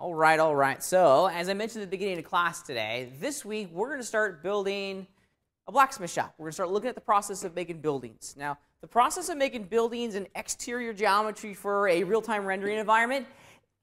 All right, all right. So, as I mentioned at the beginning of class today, this week we're going to start building a blacksmith shop. We're going to start looking at the process of making buildings. Now, the process of making buildings and exterior geometry for a real-time rendering environment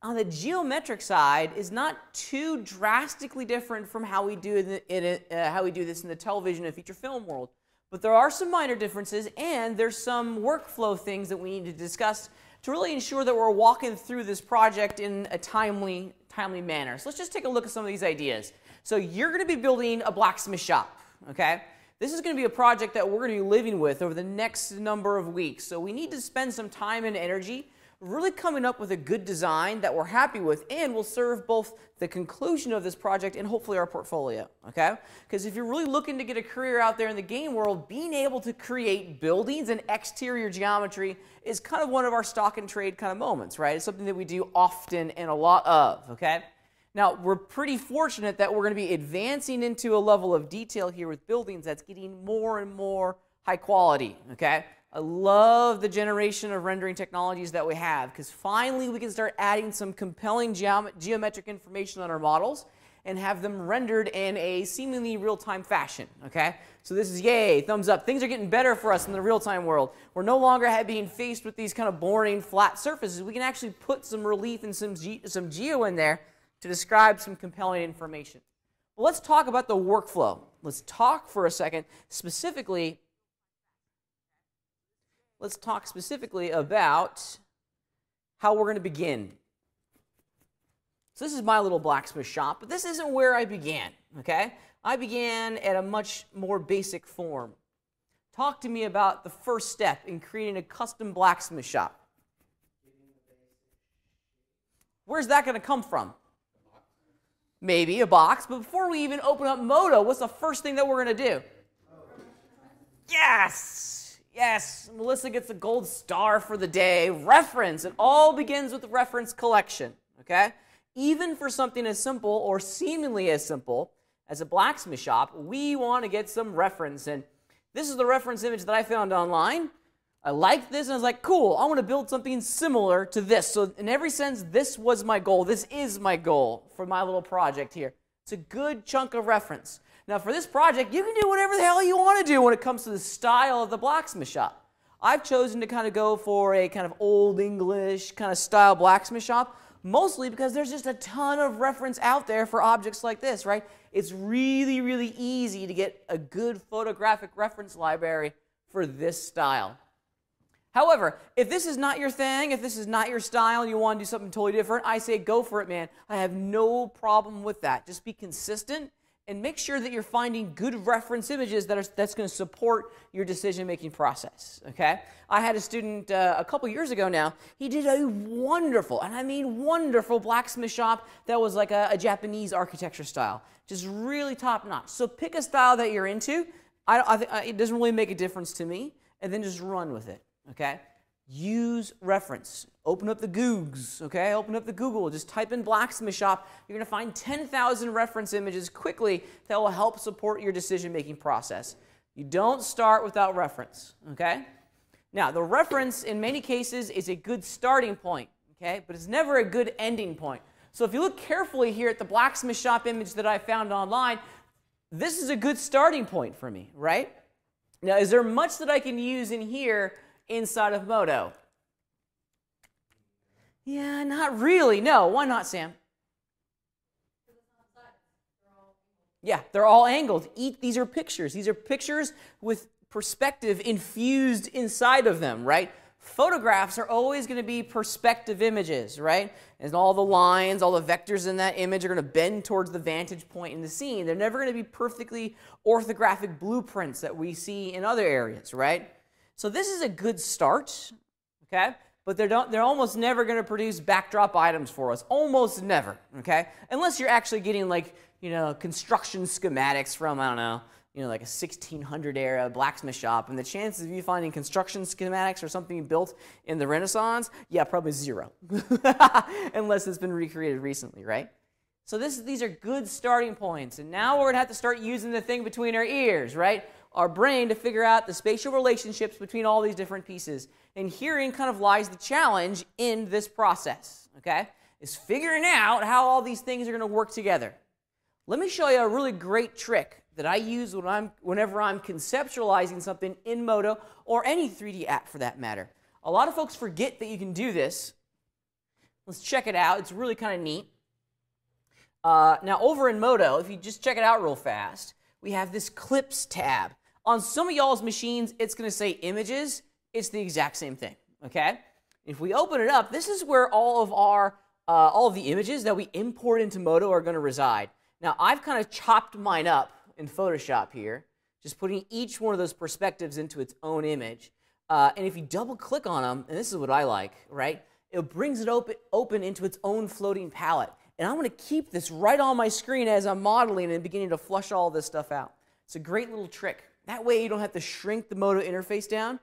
on the geometric side is not too drastically different from how we do it, uh, how we do this in the television and feature film world. But there are some minor differences, and there's some workflow things that we need to discuss to really ensure that we're walking through this project in a timely, timely manner. So let's just take a look at some of these ideas. So you're going to be building a blacksmith shop, okay? This is going to be a project that we're going to be living with over the next number of weeks. So we need to spend some time and energy really coming up with a good design that we're happy with and will serve both the conclusion of this project and hopefully our portfolio, okay? Because if you're really looking to get a career out there in the game world, being able to create buildings and exterior geometry is kind of one of our stock and trade kind of moments, right? It's something that we do often and a lot of, okay? Now, we're pretty fortunate that we're going to be advancing into a level of detail here with buildings that's getting more and more high quality, okay? I love the generation of rendering technologies that we have because finally we can start adding some compelling geometric information on our models and have them rendered in a seemingly real-time fashion, okay? So this is yay, thumbs up. Things are getting better for us in the real-time world. We're no longer being faced with these kind of boring flat surfaces. We can actually put some relief and some, ge some geo in there to describe some compelling information. Well, let's talk about the workflow. Let's talk for a second specifically let's talk specifically about how we're going to begin. So this is my little blacksmith shop, but this isn't where I began, okay? I began at a much more basic form. Talk to me about the first step in creating a custom blacksmith shop. Where's that going to come from? Maybe a box, but before we even open up Modo, what's the first thing that we're going to do? Yes! Yes, Melissa gets a gold star for the day. Reference. It all begins with reference collection, okay? Even for something as simple or seemingly as simple as a blacksmith shop, we want to get some reference. And this is the reference image that I found online. I liked this and I was like, cool, I want to build something similar to this. So, in every sense, this was my goal. This is my goal for my little project here. It's a good chunk of reference. Now, for this project, you can do whatever the hell you want to do when it comes to the style of the blacksmith shop. I've chosen to kind of go for a kind of old English kind of style blacksmith shop, mostly because there's just a ton of reference out there for objects like this, right? It's really, really easy to get a good photographic reference library for this style. However, if this is not your thing, if this is not your style, and you want to do something totally different, I say go for it, man. I have no problem with that. Just be consistent and make sure that you're finding good reference images that are, that's going to support your decision-making process, okay? I had a student uh, a couple years ago now. He did a wonderful, and I mean wonderful, blacksmith shop that was like a, a Japanese architecture style. Just really top-notch. So pick a style that you're into. I, I, it doesn't really make a difference to me, and then just run with it, okay? Use reference. Open up the Googs, okay? Open up the Google. Just type in blacksmith shop. You're going to find 10,000 reference images quickly that will help support your decision making process. You don't start without reference, okay? Now, the reference in many cases is a good starting point, okay? But it's never a good ending point. So if you look carefully here at the blacksmith shop image that I found online, this is a good starting point for me, right? Now, is there much that I can use in here inside of Modo? Yeah, not really. No, why not, Sam? Yeah, they're all angled. Eat, these are pictures. These are pictures with perspective infused inside of them, right? Photographs are always going to be perspective images, right? And all the lines, all the vectors in that image are going to bend towards the vantage point in the scene. They're never going to be perfectly orthographic blueprints that we see in other areas, right? So this is a good start, okay? But they're, they're almost never going to produce backdrop items for us. Almost never, okay? Unless you're actually getting like, you know, construction schematics from, I don't know, you know, like a 1600 era blacksmith shop, and the chances of you finding construction schematics or something built in the Renaissance, yeah, probably zero. Unless it's been recreated recently, right? So this, these are good starting points. And now we're to have to start using the thing between our ears, right? Our brain to figure out the spatial relationships between all these different pieces. And herein kind of lies the challenge in this process, okay? is figuring out how all these things are going to work together. Let me show you a really great trick that I use when I'm, whenever I'm conceptualizing something in Modo or any 3D app for that matter. A lot of folks forget that you can do this. Let's check it out. It's really kind of neat. Uh, now, over in Modo, if you just check it out real fast, we have this Clips tab. On some of y'all's machines, it's going to say Images. It's the exact same thing, okay? If we open it up, this is where all of our uh, all of the images that we import into Modo are going to reside. Now, I've kind of chopped mine up in Photoshop here, just putting each one of those perspectives into its own image. Uh, and if you double click on them, and this is what I like, right? It brings it open, open into its own floating palette. And I'm going to keep this right on my screen as I'm modeling and beginning to flush all this stuff out. It's a great little trick. That way you don't have to shrink the Modo interface down.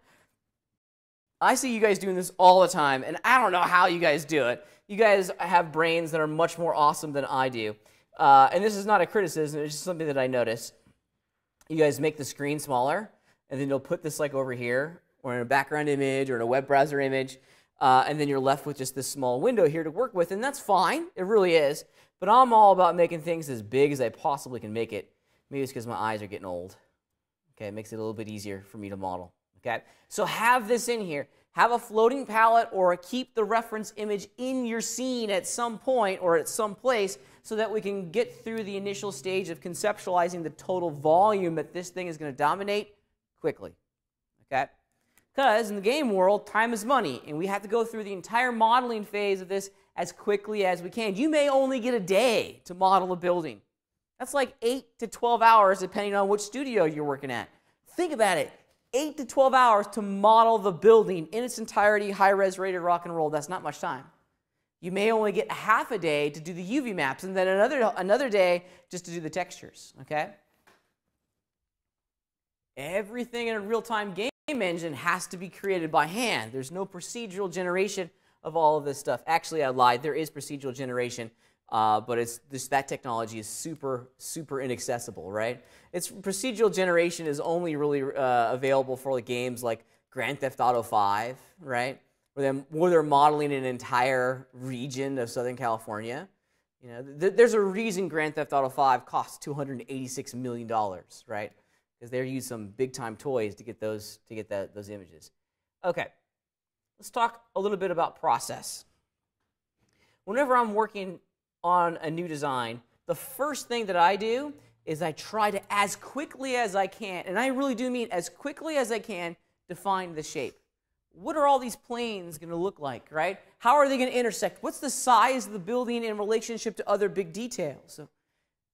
I see you guys doing this all the time, and I don't know how you guys do it. You guys have brains that are much more awesome than I do. Uh, and this is not a criticism, it's just something that I notice. You guys make the screen smaller, and then you'll put this like over here, or in a background image, or in a web browser image, uh, and then you're left with just this small window here to work with, and that's fine. It really is. But I'm all about making things as big as I possibly can make it. Maybe it's because my eyes are getting old. Okay, it makes it a little bit easier for me to model. Okay, so have this in here. Have a floating palette or keep the reference image in your scene at some point or at some place so that we can get through the initial stage of conceptualizing the total volume that this thing is going to dominate quickly. Okay? Because in the game world, time is money, and we have to go through the entire modeling phase of this as quickly as we can. You may only get a day to model a building. That's like 8 to 12 hours, depending on which studio you're working at. Think about it 8 to 12 hours to model the building in its entirety, high res rated rock and roll. That's not much time. You may only get half a day to do the UV maps and then another, another day just to do the textures, okay? Everything in a real time game engine has to be created by hand. There's no procedural generation of all of this stuff. Actually, I lied. There is procedural generation, uh, but it's this, that technology is super, super inaccessible, right? It's procedural generation is only really uh, available for like games like Grand Theft Auto 5, right? where, them, where they're modeling an entire region of Southern California. You know, th- there's a reason Grand Theft Auto 5 costs 286 million dollars, right? Because they use some big time toys to get those to get that, those images. Okay, let's talk a little bit about process. Whenever I'm working on a new design, the first thing that I do is I try to, as quickly as I can, and I really do mean as quickly as I can, define the shape what are all these planes going to look like, right? How are they going to intersect? What's the size of the building in relationship to other big details? So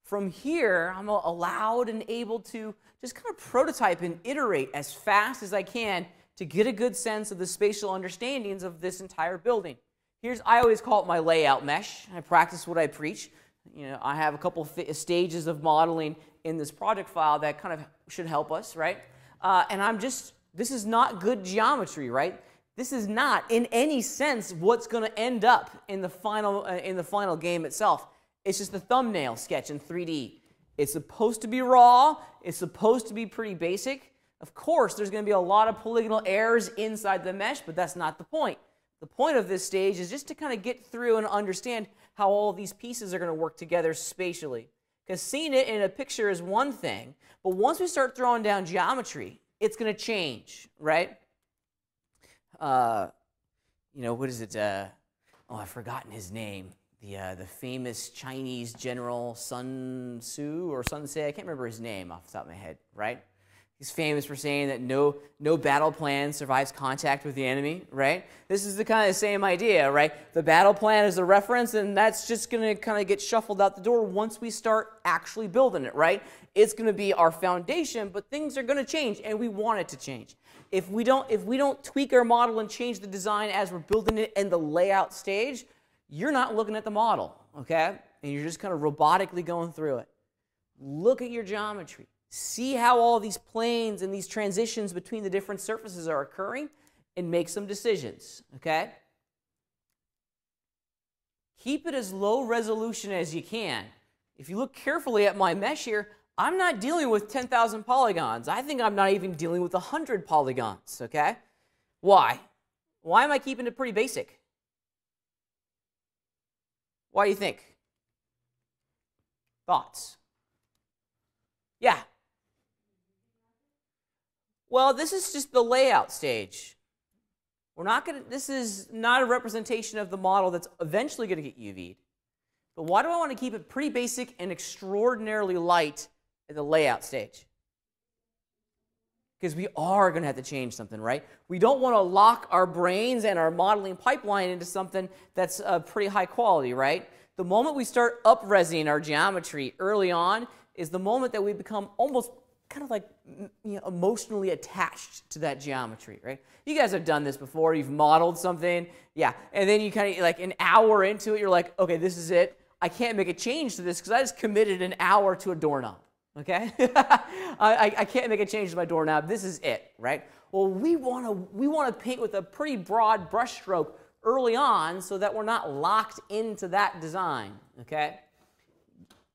from here, I'm allowed and able to just kind of prototype and iterate as fast as I can to get a good sense of the spatial understandings of this entire building. Here's, I always call it my layout mesh. I practice what I preach. You know, I have a couple stages of modeling in this project file that kind of should help us, right? Uh, and I'm just this is not good geometry, right? This is not, in any sense, what's going to end up in the final uh, in the final game itself. It's just a thumbnail sketch in 3D. It's supposed to be raw. It's supposed to be pretty basic. Of course, there's going to be a lot of polygonal errors inside the mesh, but that's not the point. The point of this stage is just to kind of get through and understand how all these pieces are going to work together spatially. Because seeing it in a picture is one thing, but once we start throwing down geometry, it's going to change, right? Uh, you know, what is it? Uh, oh, I've forgotten his name. The, uh, the famous Chinese general Sun Tzu or Sun Tse. I can't remember his name off the top of my head, right? He's famous for saying that no, no battle plan survives contact with the enemy, right? This is the kind of same idea, right? The battle plan is a reference, and that's just going to kind of get shuffled out the door once we start actually building it, right? It's going to be our foundation, but things are going to change, and we want it to change. If we don't, if we don't tweak our model and change the design as we're building it in the layout stage, you're not looking at the model, okay? And you're just kind of robotically going through it. Look at your geometry see how all these planes and these transitions between the different surfaces are occurring, and make some decisions, okay? Keep it as low resolution as you can. If you look carefully at my mesh here, I'm not dealing with 10,000 polygons. I think I'm not even dealing with 100 polygons, okay? Why? Why am I keeping it pretty basic? Why do you think? Thoughts? Yeah. Well, this is just the layout stage. We're not going to, this is not a representation of the model that's eventually going to get UV'd. But why do I want to keep it pretty basic and extraordinarily light at the layout stage? Because we are going to have to change something, right? We don't want to lock our brains and our modeling pipeline into something that's uh, pretty high quality, right? The moment we start up-resing our geometry early on is the moment that we become almost kind of like you know, emotionally attached to that geometry, right? You guys have done this before. You've modeled something, yeah, and then you kind of like an hour into it, you're like, okay, this is it. I can't make a change to this because I just committed an hour to a doorknob. Okay, I, I can't make a change to my doorknob. This is it, right? Well, we want to we want to paint with a pretty broad brushstroke early on so that we're not locked into that design. Okay,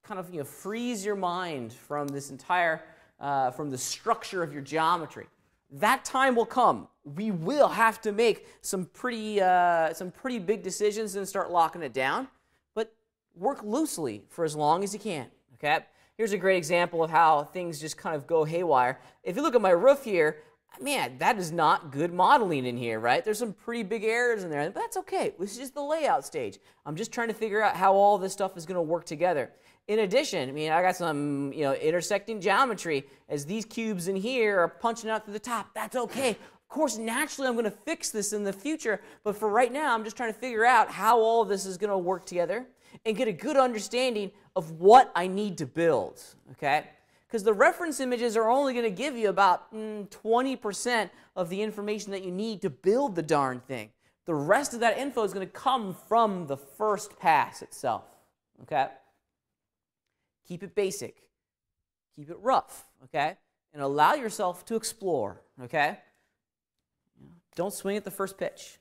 kind of you know freeze your mind from this entire uh, from the structure of your geometry. That time will come. We will have to make some pretty, uh, some pretty big decisions and start locking it down, but work loosely for as long as you can, okay? Here's a great example of how things just kind of go haywire. If you look at my roof here, man, that is not good modeling in here, right? There's some pretty big errors in there, but that's okay. This is just the layout stage. I'm just trying to figure out how all this stuff is going to work together. In addition, I mean, I got some, you know, intersecting geometry as these cubes in here are punching out through the top. That's okay. Of course, naturally, I'm going to fix this in the future, but for right now, I'm just trying to figure out how all of this is going to work together and get a good understanding of what I need to build, okay? Because the reference images are only going to give you about mm, 20% of the information that you need to build the darn thing. The rest of that info is going to come from the first pass itself, okay? Keep it basic. Keep it rough, okay? And allow yourself to explore, okay? Don't swing at the first pitch.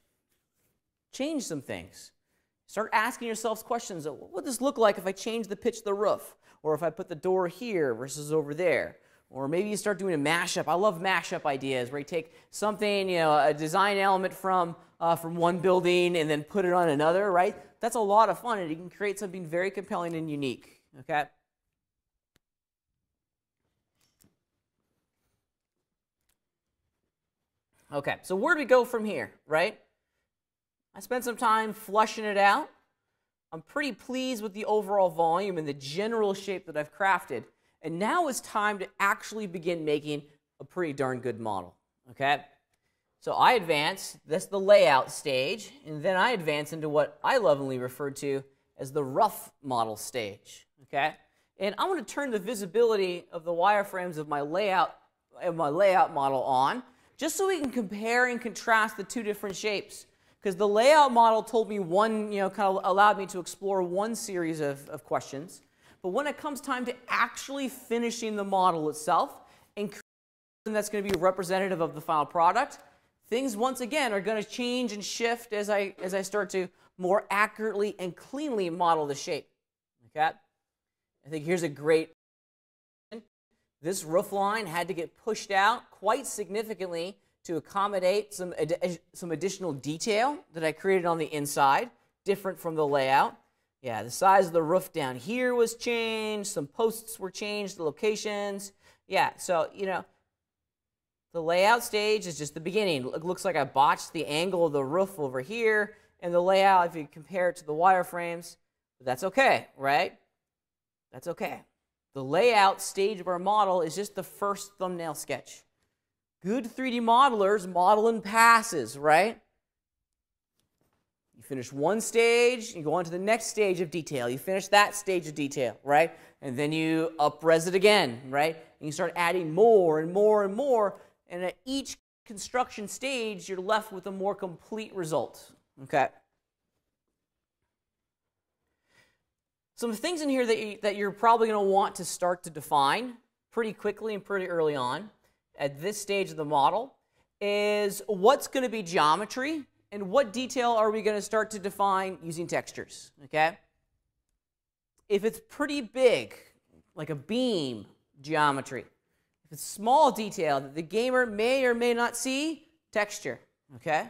Change some things. Start asking yourselves questions. What would this look like if I change the pitch of the roof? Or if I put the door here versus over there? Or maybe you start doing a mashup. I love mashup ideas where you take something, you know, a design element from, uh, from one building and then put it on another, right? That's a lot of fun and you can create something very compelling and unique, okay? Okay, so where do we go from here, right? I spent some time flushing it out. I'm pretty pleased with the overall volume and the general shape that I've crafted. And now it's time to actually begin making a pretty darn good model, okay? So I advance, that's the layout stage, and then I advance into what I lovingly refer to as the rough model stage, okay? And I'm going to turn the visibility of the wireframes of my layout, of my layout model on, just so we can compare and contrast the two different shapes. Because the layout model told me one, you know, kind of allowed me to explore one series of, of questions. But when it comes time to actually finishing the model itself and creating that's going to be representative of the final product, things once again are going to change and shift as I, as I start to more accurately and cleanly model the shape. Okay? I think here's a great this roof line had to get pushed out quite significantly to accommodate some, ad some additional detail that I created on the inside, different from the layout. Yeah, the size of the roof down here was changed, some posts were changed, the locations. Yeah, so, you know, the layout stage is just the beginning. It looks like I botched the angle of the roof over here, and the layout, if you compare it to the wireframes, that's okay, right? That's okay. The layout stage of our model is just the first thumbnail sketch. Good 3D modelers model in passes, right? You finish one stage, you go on to the next stage of detail. You finish that stage of detail, right? And then you upres it again, right? And you start adding more and more and more. And at each construction stage, you're left with a more complete result, okay? Some things in here that, you, that you're probably going to want to start to define pretty quickly and pretty early on at this stage of the model is what's going to be geometry and what detail are we going to start to define using textures, okay? If it's pretty big, like a beam geometry, if it's small detail that the gamer may or may not see, texture, okay?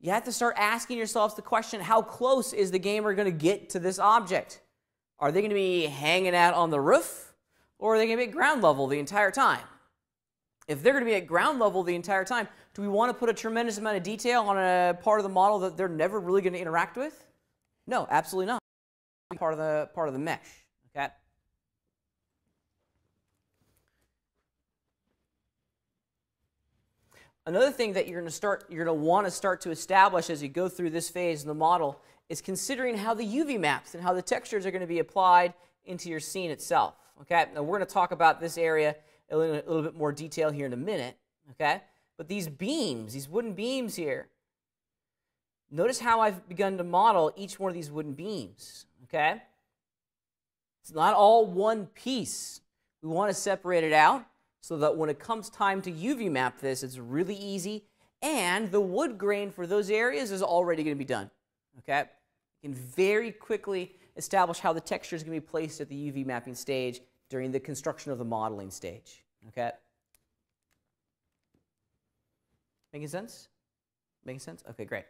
you have to start asking yourselves the question how close is the gamer going to get to this object? Are they going to be hanging out on the roof or are they going to be at ground level the entire time? If they're going to be at ground level the entire time, do we want to put a tremendous amount of detail on a part of the model that they're never really going to interact with? No, absolutely not. Part of the part of the mesh. Okay. Another thing that you're going to start, you're going to want to start to establish as you go through this phase in the model is considering how the UV maps and how the textures are going to be applied into your scene itself. Okay, now we're going to talk about this area in a little bit more detail here in a minute. Okay, but these beams, these wooden beams here, notice how I've begun to model each one of these wooden beams. Okay, it's not all one piece. We want to separate it out so that when it comes time to UV map this, it's really easy. And the wood grain for those areas is already going to be done. Okay? You can very quickly establish how the texture is going to be placed at the UV mapping stage during the construction of the modeling stage. Okay? Making sense? Making sense? Okay, great.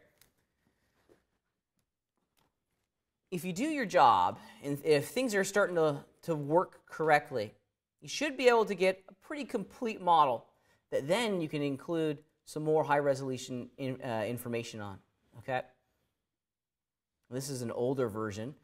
If you do your job, and if things are starting to, to work correctly, you should be able to get a pretty complete model that then you can include some more high resolution in, uh, information on. Okay? This is an older version.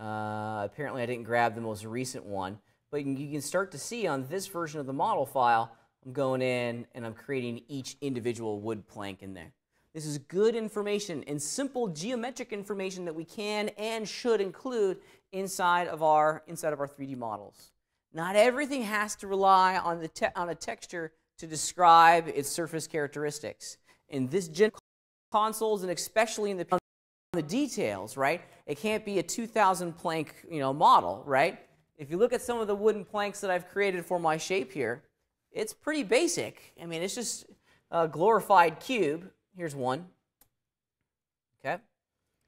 Uh, apparently, I didn't grab the most recent one, but you can start to see on this version of the model file, I'm going in and I'm creating each individual wood plank in there. This is good information and simple geometric information that we can and should include inside of our inside of our 3D models. Not everything has to rely on, the on a texture to describe its surface characteristics. In this gen consoles, and especially in the, the details, right? It can't be a 2,000 plank you know, model, right? If you look at some of the wooden planks that I've created for my shape here, it's pretty basic. I mean, it's just a glorified cube. Here's one. Okay?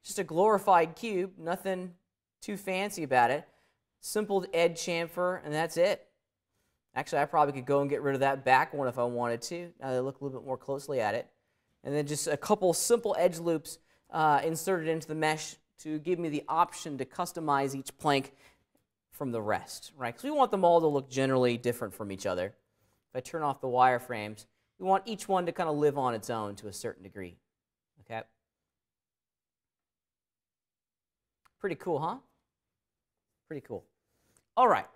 Just a glorified cube, nothing too fancy about it simple edge chamfer, and that's it. Actually, I probably could go and get rid of that back one if I wanted to. Now they look a little bit more closely at it. And then just a couple simple edge loops uh, inserted into the mesh to give me the option to customize each plank from the rest, right? Because we want them all to look generally different from each other. If I turn off the wireframes, we want each one to kind of live on its own to a certain degree, okay? Pretty cool, huh? Pretty cool. All right.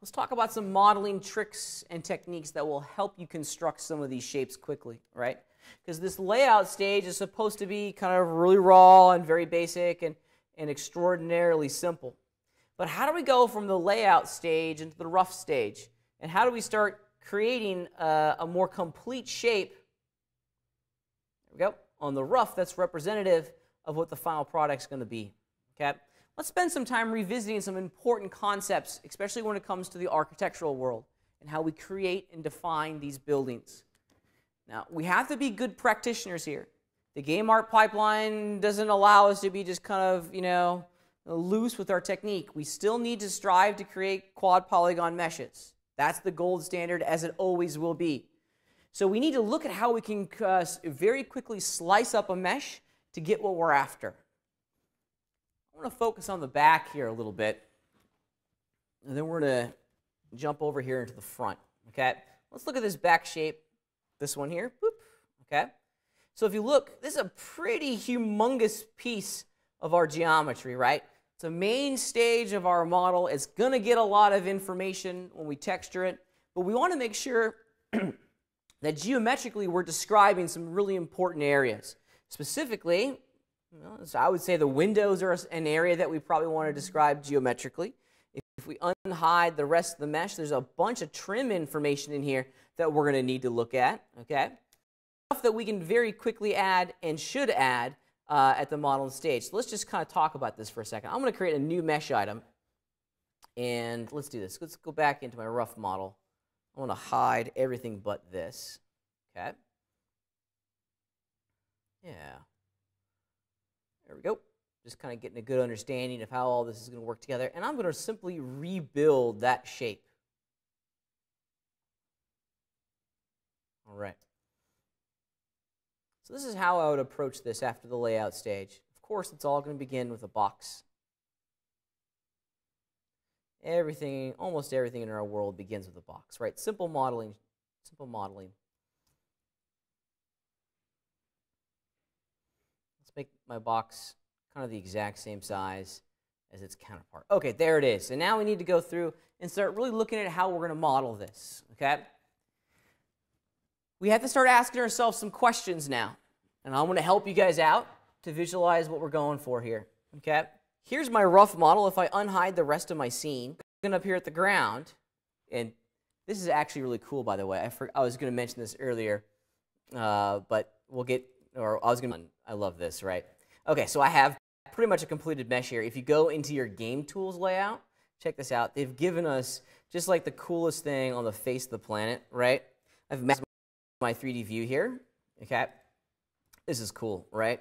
Let's talk about some modeling tricks and techniques that will help you construct some of these shapes quickly, right? Because this layout stage is supposed to be kind of really raw and very basic and, and extraordinarily simple. But how do we go from the layout stage into the rough stage? And how do we start creating a, a more complete shape? There we go. On the rough, that's representative of what the final product's going to be. Okay? Let's spend some time revisiting some important concepts, especially when it comes to the architectural world and how we create and define these buildings. Now, we have to be good practitioners here. The game art pipeline doesn't allow us to be just kind of, you know, loose with our technique. We still need to strive to create quad polygon meshes. That's the gold standard, as it always will be. So we need to look at how we can uh, very quickly slice up a mesh to get what we're after. I want to focus on the back here a little bit, and then we're going to jump over here into the front. Okay, let's look at this back shape. This one here. Boop. Okay, so if you look, this is a pretty humongous piece of our geometry, right? It's a main stage of our model. It's going to get a lot of information when we texture it, but we want to make sure that geometrically we're describing some really important areas. Specifically, so I would say the windows are an area that we probably want to describe geometrically. If we unhide the rest of the mesh, there's a bunch of trim information in here that we're going to need to look at, okay? Stuff that we can very quickly add and should add uh, at the modeling stage. So let's just kind of talk about this for a second. I'm going to create a new mesh item, and let's do this. Let's go back into my rough model. I want to hide everything but this, okay? Yeah. There we go. Just kind of getting a good understanding of how all this is going to work together. And I'm going to simply rebuild that shape. Right. So this is how I would approach this after the layout stage. Of course, it's all going to begin with a box. Everything, almost everything in our world begins with a box, right? Simple modeling, simple modeling. Let's make my box kind of the exact same size as its counterpart. Okay, there it is. And now we need to go through and start really looking at how we're going to model this, okay? We have to start asking ourselves some questions now. And I'm going to help you guys out to visualize what we're going for here, okay? Here's my rough model. If I unhide the rest of my scene, I'm up here at the ground, and this is actually really cool, by the way. I, I was going to mention this earlier, uh, but we'll get, or I was going to, I love this, right? Okay, so I have pretty much a completed mesh here. If you go into your game tools layout, check this out. They've given us just like the coolest thing on the face of the planet, right? I've my 3D view here, okay? This is cool, right?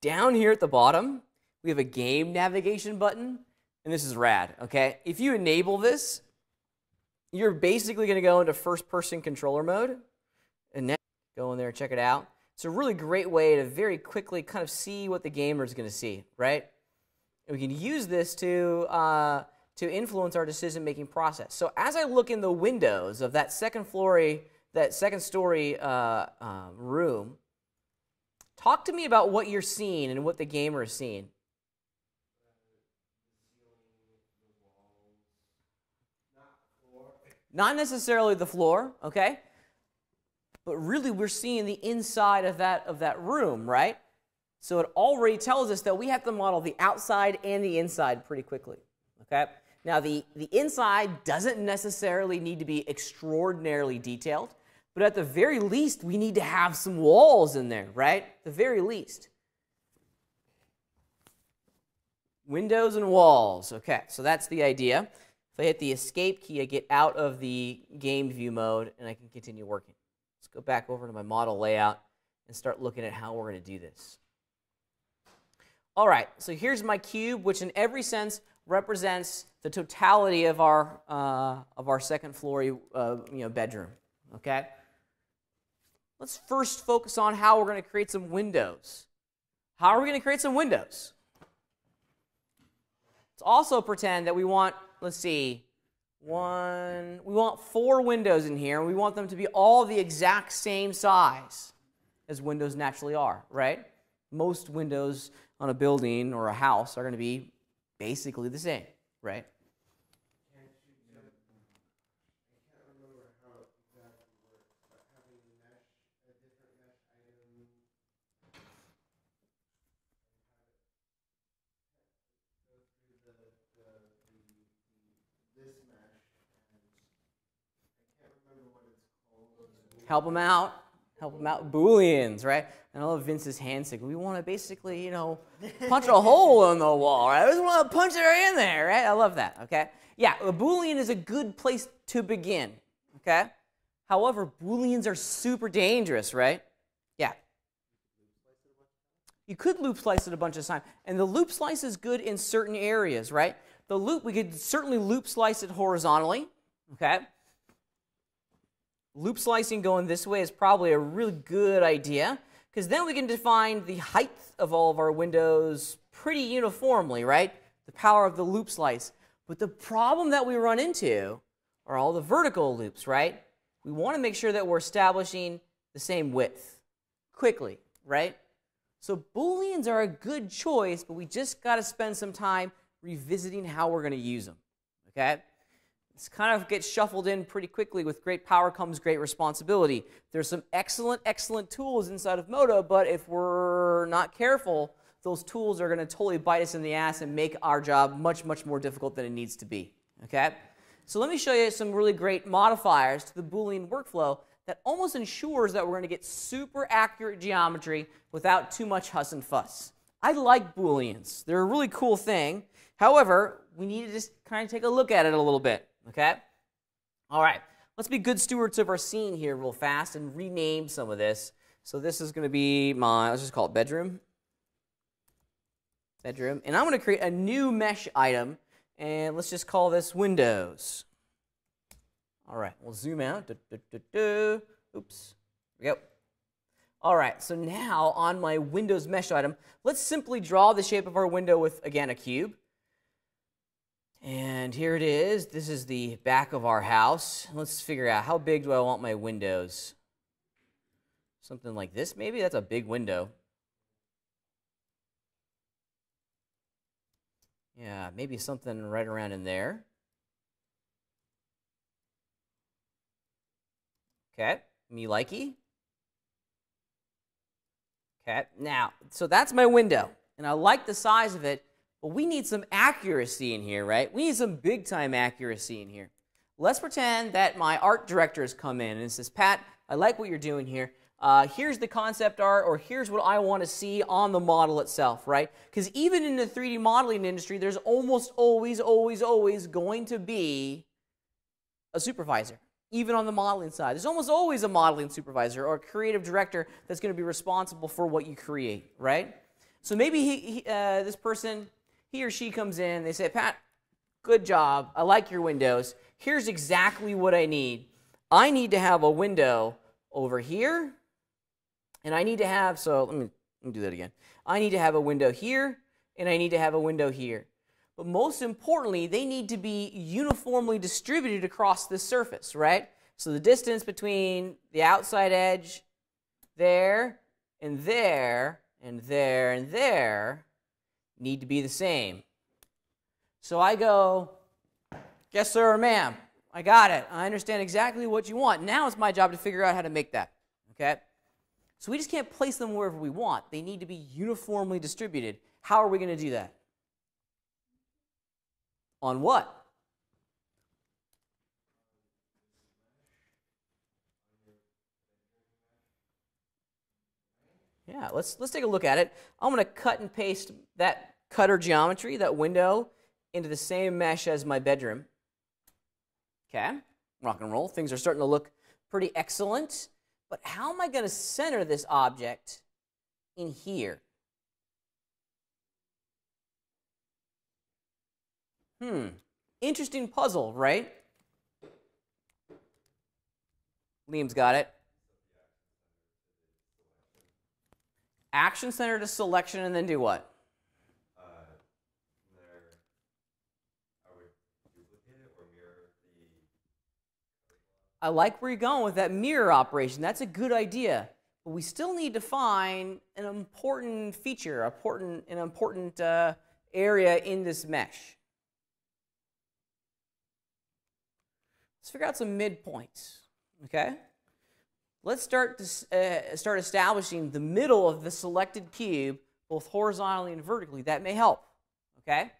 Down here at the bottom, we have a game navigation button, and this is rad, okay? If you enable this, you're basically gonna go into first person controller mode, and now go in there and check it out. It's a really great way to very quickly kind of see what the gamer is going to see, right? And we can use this to, uh, to influence our decision-making process. So as I look in the windows of that second story, that second story uh, uh, room, talk to me about what you're seeing and what the gamer is seeing. Not necessarily the floor, okay? but really we're seeing the inside of that, of that room, right? So it already tells us that we have to model the outside and the inside pretty quickly, okay? Now, the, the inside doesn't necessarily need to be extraordinarily detailed, but at the very least, we need to have some walls in there, right? The very least. Windows and walls. Okay, so that's the idea. If I hit the escape key, I get out of the game view mode and I can continue working Let's go back over to my model layout and start looking at how we're going to do this. All right, so here's my cube, which in every sense represents the totality of our, uh, of our second floor uh, you know, bedroom, okay? Let's first focus on how we're going to create some windows. How are we going to create some windows? Let's also pretend that we want, let's see, one, we want four windows in here, and we want them to be all the exact same size as windows naturally are, right? Most windows on a building or a house are going to be basically the same, right? Help them out, help them out. Booleans, right? And I love Vince's hand signal. We want to basically, you know, punch a hole in the wall, right? We just want to punch it right in there, right? I love that, okay? Yeah, a Boolean is a good place to begin, okay? However, Booleans are super dangerous, right? Yeah. You could loop slice it a bunch of times. And the loop slice is good in certain areas, right? The loop, we could certainly loop slice it horizontally, okay? Loop slicing going this way is probably a really good idea because then we can define the height of all of our windows pretty uniformly, right? The power of the loop slice. But the problem that we run into are all the vertical loops, right? We want to make sure that we're establishing the same width quickly, right? So Booleans are a good choice, but we just got to spend some time revisiting how we're going to use them, okay? This kind of gets shuffled in pretty quickly. With great power comes great responsibility. There's some excellent, excellent tools inside of Modo, but if we're not careful, those tools are going to totally bite us in the ass and make our job much, much more difficult than it needs to be. Okay? So let me show you some really great modifiers to the Boolean workflow that almost ensures that we're going to get super accurate geometry without too much huss and fuss. I like Booleans. They're a really cool thing. However, we need to just kind of take a look at it a little bit. Okay? All right. Let's be good stewards of our scene here real fast and rename some of this. So this is going to be my, let's just call it bedroom. Bedroom. And I'm going to create a new mesh item, and let's just call this windows. All right, we'll zoom out. Du, du, du, Oops. We go. All right, so now on my Windows mesh item, let's simply draw the shape of our window with, again, a cube. And here it is. This is the back of our house. Let's figure out how big do I want my windows? Something like this, maybe? That's a big window. Yeah, maybe something right around in there. Okay, me likey. Okay, now, so that's my window, and I like the size of it, but we need some accuracy in here, right? We need some big time accuracy in here. Let's pretend that my art director has come in and says, Pat, I like what you're doing here. Uh, here's the concept art, or here's what I want to see on the model itself, right? Because even in the 3D modeling industry, there's almost always, always, always going to be a supervisor even on the modeling side. There's almost always a modeling supervisor or a creative director that's going to be responsible for what you create, right? So maybe he, he, uh, this person, he or she comes in, they say, Pat, good job. I like your windows. Here's exactly what I need. I need to have a window over here, and I need to have, so let me, let me do that again. I need to have a window here, and I need to have a window here. But most importantly, they need to be uniformly distributed across this surface, right? So the distance between the outside edge there and there and there and there need to be the same. So I go, yes, sir, or ma'am. I got it. I understand exactly what you want. Now it's my job to figure out how to make that. Okay? So we just can't place them wherever we want. They need to be uniformly distributed. How are we going to do that? On what? Yeah, let's, let's take a look at it. I'm going to cut and paste that cutter geometry, that window, into the same mesh as my bedroom. Okay, rock and roll. Things are starting to look pretty excellent. But how am I going to center this object in here? Hmm, interesting puzzle, right? Liam's got it. Action center to selection and then do what? Uh, I like where you're going with that mirror operation. That's a good idea. But we still need to find an important feature, important, an important uh, area in this mesh. Let's figure out some midpoints, okay? Let's start, to, uh, start establishing the middle of the selected cube, both horizontally and vertically. That may help, okay?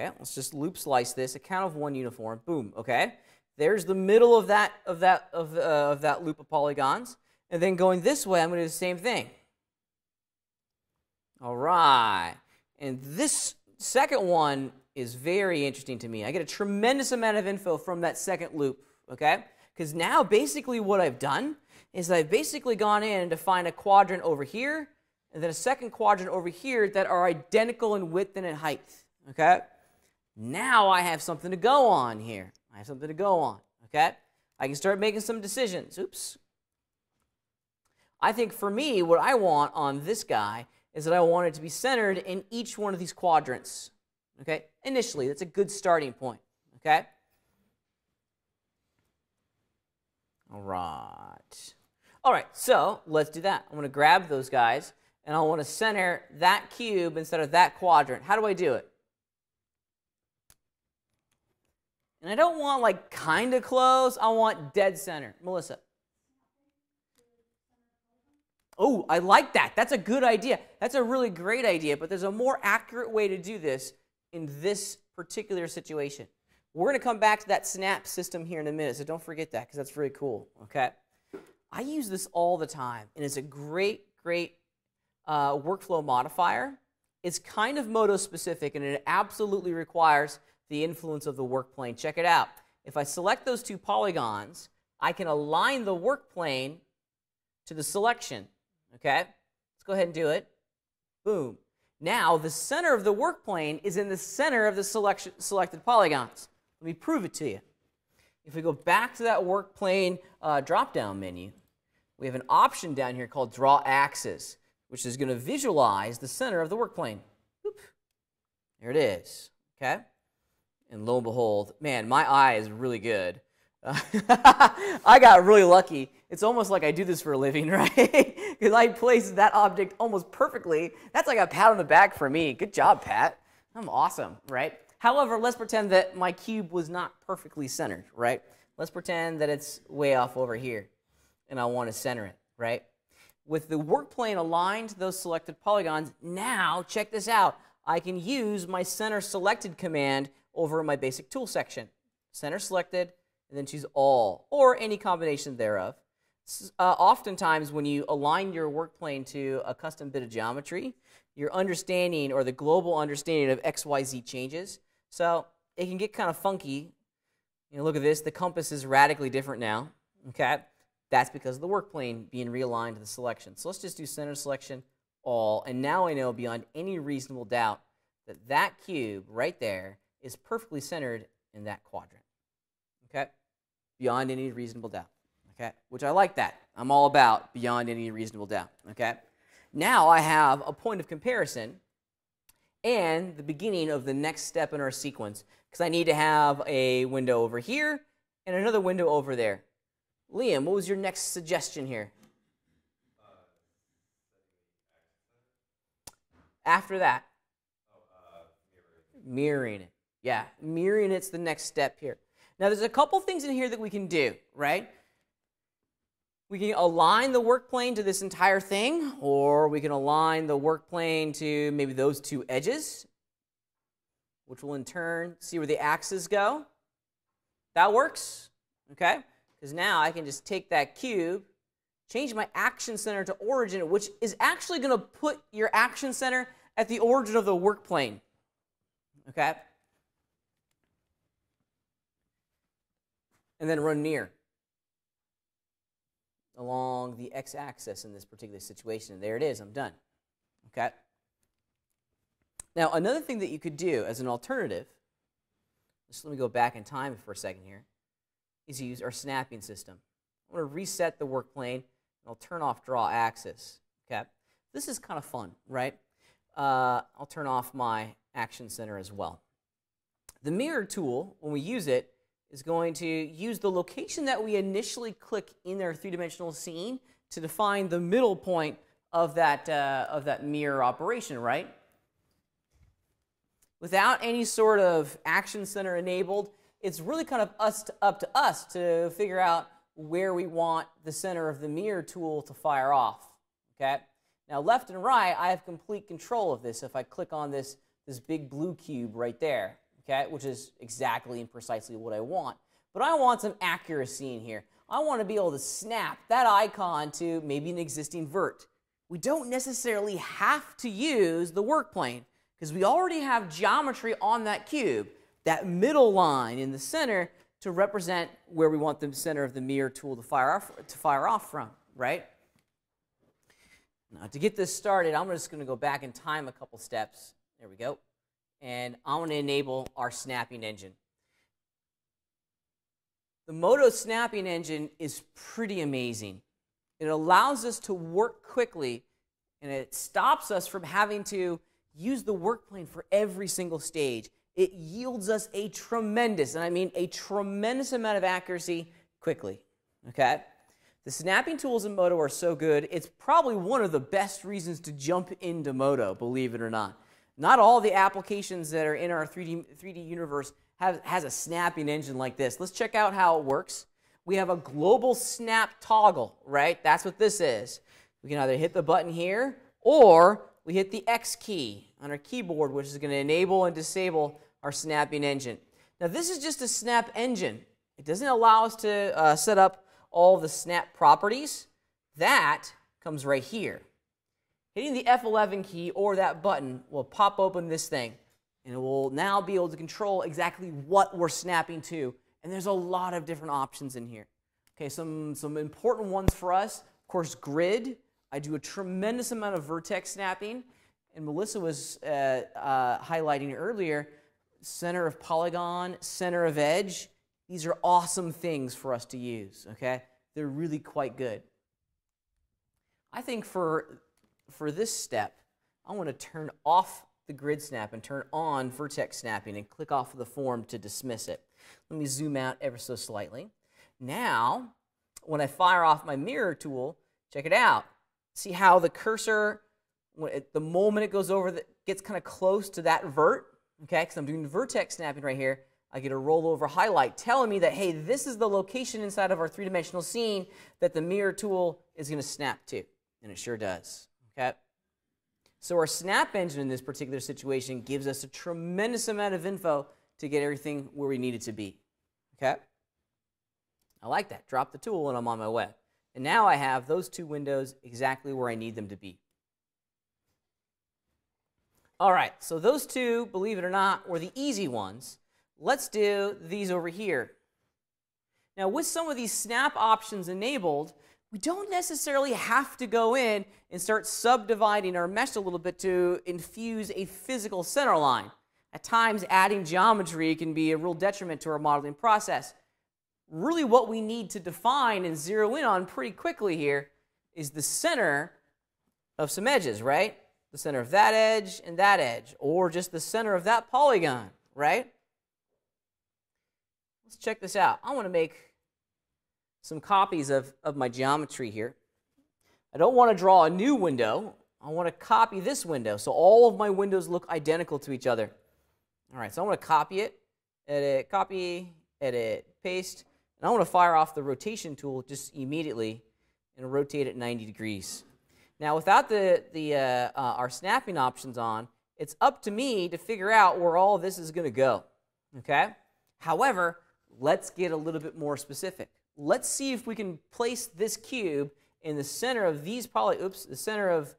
Okay, let's just loop slice this. A count of one uniform. Boom. Okay, there's the middle of that of that of, uh, of that loop of polygons, and then going this way, I'm going to do the same thing. All right. And this second one is very interesting to me. I get a tremendous amount of info from that second loop, okay? Because now basically what I've done is I've basically gone in and defined a quadrant over here and then a second quadrant over here that are identical in width and in height, okay? Now I have something to go on here. I have something to go on, okay? I can start making some decisions. Oops. I think for me, what I want on this guy is that I want it to be centered in each one of these quadrants. Okay? Initially, that's a good starting point. Okay? All right. All right, so let's do that. I'm going to grab those guys, and I want to center that cube instead of that quadrant. How do I do it? And I don't want like kind of close. I want dead center. Melissa. Oh, I like that. That's a good idea. That's a really great idea, but there's a more accurate way to do this in this particular situation. We're going to come back to that snap system here in a minute, so don't forget that because that's very cool, okay? I use this all the time, and it's a great, great uh, workflow modifier. It's kind of Modo specific, and it absolutely requires the influence of the work plane. Check it out. If I select those two polygons, I can align the work plane to the selection. Okay? Let's go ahead and do it. Boom. Now, the center of the work plane is in the center of the selection, selected polygons. Let me prove it to you. if we go back to that work plane uh, drop down menu, we have an option down here called Draw Axis, which is going to visualize the center of the work plane. Oop. There it is. Okay? And lo and behold, man, my eye is really good. I got really lucky. It's almost like I do this for a living, right? Because I placed that object almost perfectly. That's like a pat on the back for me. Good job, Pat. I'm awesome, right? However, let's pretend that my cube was not perfectly centered, right? Let's pretend that it's way off over here, and I want to center it, right? With the work plane aligned to those selected polygons, now check this out. I can use my center selected command over in my basic tool section. Center selected, and then choose all, or any combination thereof. Uh, oftentimes, when you align your work plane to a custom bit of geometry, your understanding or the global understanding of XYZ changes. So it can get kind of funky. You know, look at this. The compass is radically different now. Okay, that's because of the work plane being realigned to the selection. So let's just do center selection all, and now I know beyond any reasonable doubt that that cube right there is perfectly centered in that quadrant. Okay, beyond any reasonable doubt. Okay, which I like that. I'm all about beyond any reasonable doubt. Okay, now I have a point of comparison and the beginning of the next step in our sequence because I need to have a window over here and another window over there. Liam, what was your next suggestion here? After that, oh, uh, mirroring it. Yeah, mirroring it's the next step here. Now, there's a couple things in here that we can do, right? We can align the work plane to this entire thing, or we can align the work plane to maybe those two edges, which will in turn see where the axes go. That works, okay? Because now I can just take that cube, change my action center to origin, which is actually going to put your action center at the origin of the work plane, okay? And then run mirror along the x-axis in this particular situation. And there it is, I'm done. Okay? Now, another thing that you could do as an alternative, just let me go back in time for a second here, is use our snapping system. I'm going to reset the work plane, and I'll turn off draw axis. Okay? This is kind of fun, right? Uh, I'll turn off my action center as well. The mirror tool, when we use it, is going to use the location that we initially click in our three-dimensional scene to define the middle point of that, uh, of that mirror operation, right? Without any sort of action center enabled, it's really kind of us to, up to us to figure out where we want the center of the mirror tool to fire off, okay? Now, left and right, I have complete control of this if I click on this, this big blue cube right there okay, which is exactly and precisely what I want. But I want some accuracy in here. I want to be able to snap that icon to maybe an existing vert. We don't necessarily have to use the work plane because we already have geometry on that cube, that middle line in the center to represent where we want the center of the mirror tool to fire off, to fire off from, right? Now, to get this started, I'm just going to go back in time a couple steps. There we go and I want to enable our snapping engine. The Modo snapping engine is pretty amazing. It allows us to work quickly and it stops us from having to use the work plane for every single stage. It yields us a tremendous, and I mean a tremendous amount of accuracy quickly. Okay? The snapping tools in Modo are so good, it's probably one of the best reasons to jump into Modo, believe it or not. Not all the applications that are in our 3D, 3D universe have, has a snapping engine like this. Let's check out how it works. We have a global snap toggle, right? That's what this is. We can either hit the button here or we hit the X key on our keyboard, which is going to enable and disable our snapping engine. Now, this is just a snap engine. It doesn't allow us to uh, set up all the snap properties. That comes right here. Hitting the F11 key or that button will pop open this thing and it will now be able to control exactly what we're snapping to. And there's a lot of different options in here. Okay, some, some important ones for us. Of course, grid. I do a tremendous amount of vertex snapping. And Melissa was uh, uh, highlighting earlier, center of polygon, center of edge. These are awesome things for us to use, okay? They're really quite good. I think for, for this step, I want to turn off the grid snap and turn on vertex snapping and click off of the form to dismiss it. Let me zoom out ever so slightly. Now, when I fire off my mirror tool, check it out. See how the cursor, it, the moment it goes over, the, gets kind of close to that vert, okay, because I'm doing vertex snapping right here, I get a rollover highlight telling me that, hey, this is the location inside of our three-dimensional scene that the mirror tool is going to snap to. And it sure does, okay? So our snap engine in this particular situation gives us a tremendous amount of info to get everything where we need it to be, okay? I like that. Drop the tool and I'm on my way. And now I have those two windows exactly where I need them to be. All right, so those two, believe it or not, were the easy ones. Let's do these over here. Now, with some of these snap options enabled, we don't necessarily have to go in and start subdividing our mesh a little bit to infuse a physical center line. At times, adding geometry can be a real detriment to our modeling process. Really, what we need to define and zero in on pretty quickly here is the center of some edges, right? The center of that edge and that edge, or just the center of that polygon, right? Let's check this out. I want to make some copies of, of my geometry here. I don't want to draw a new window. I want to copy this window so all of my windows look identical to each other. All right, so I want to copy it, edit, copy, edit, paste, and I want to fire off the rotation tool just immediately and rotate it 90 degrees. Now, without the, the, uh, uh, our snapping options on, it's up to me to figure out where all this is going to go. Okay? However, let's get a little bit more specific. Let's see if we can place this cube in the center of these poly, oops, the center of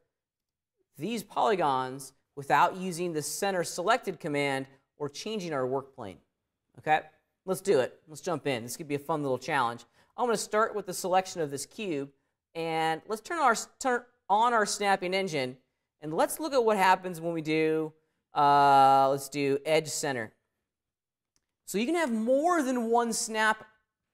these polygons without using the center selected command or changing our work plane. Okay? Let's do it. Let's jump in. This could be a fun little challenge. I'm going to start with the selection of this cube, and let's turn, our, turn on our snapping engine, and let's look at what happens when we do, uh, let's do edge center. So you can have more than one snap,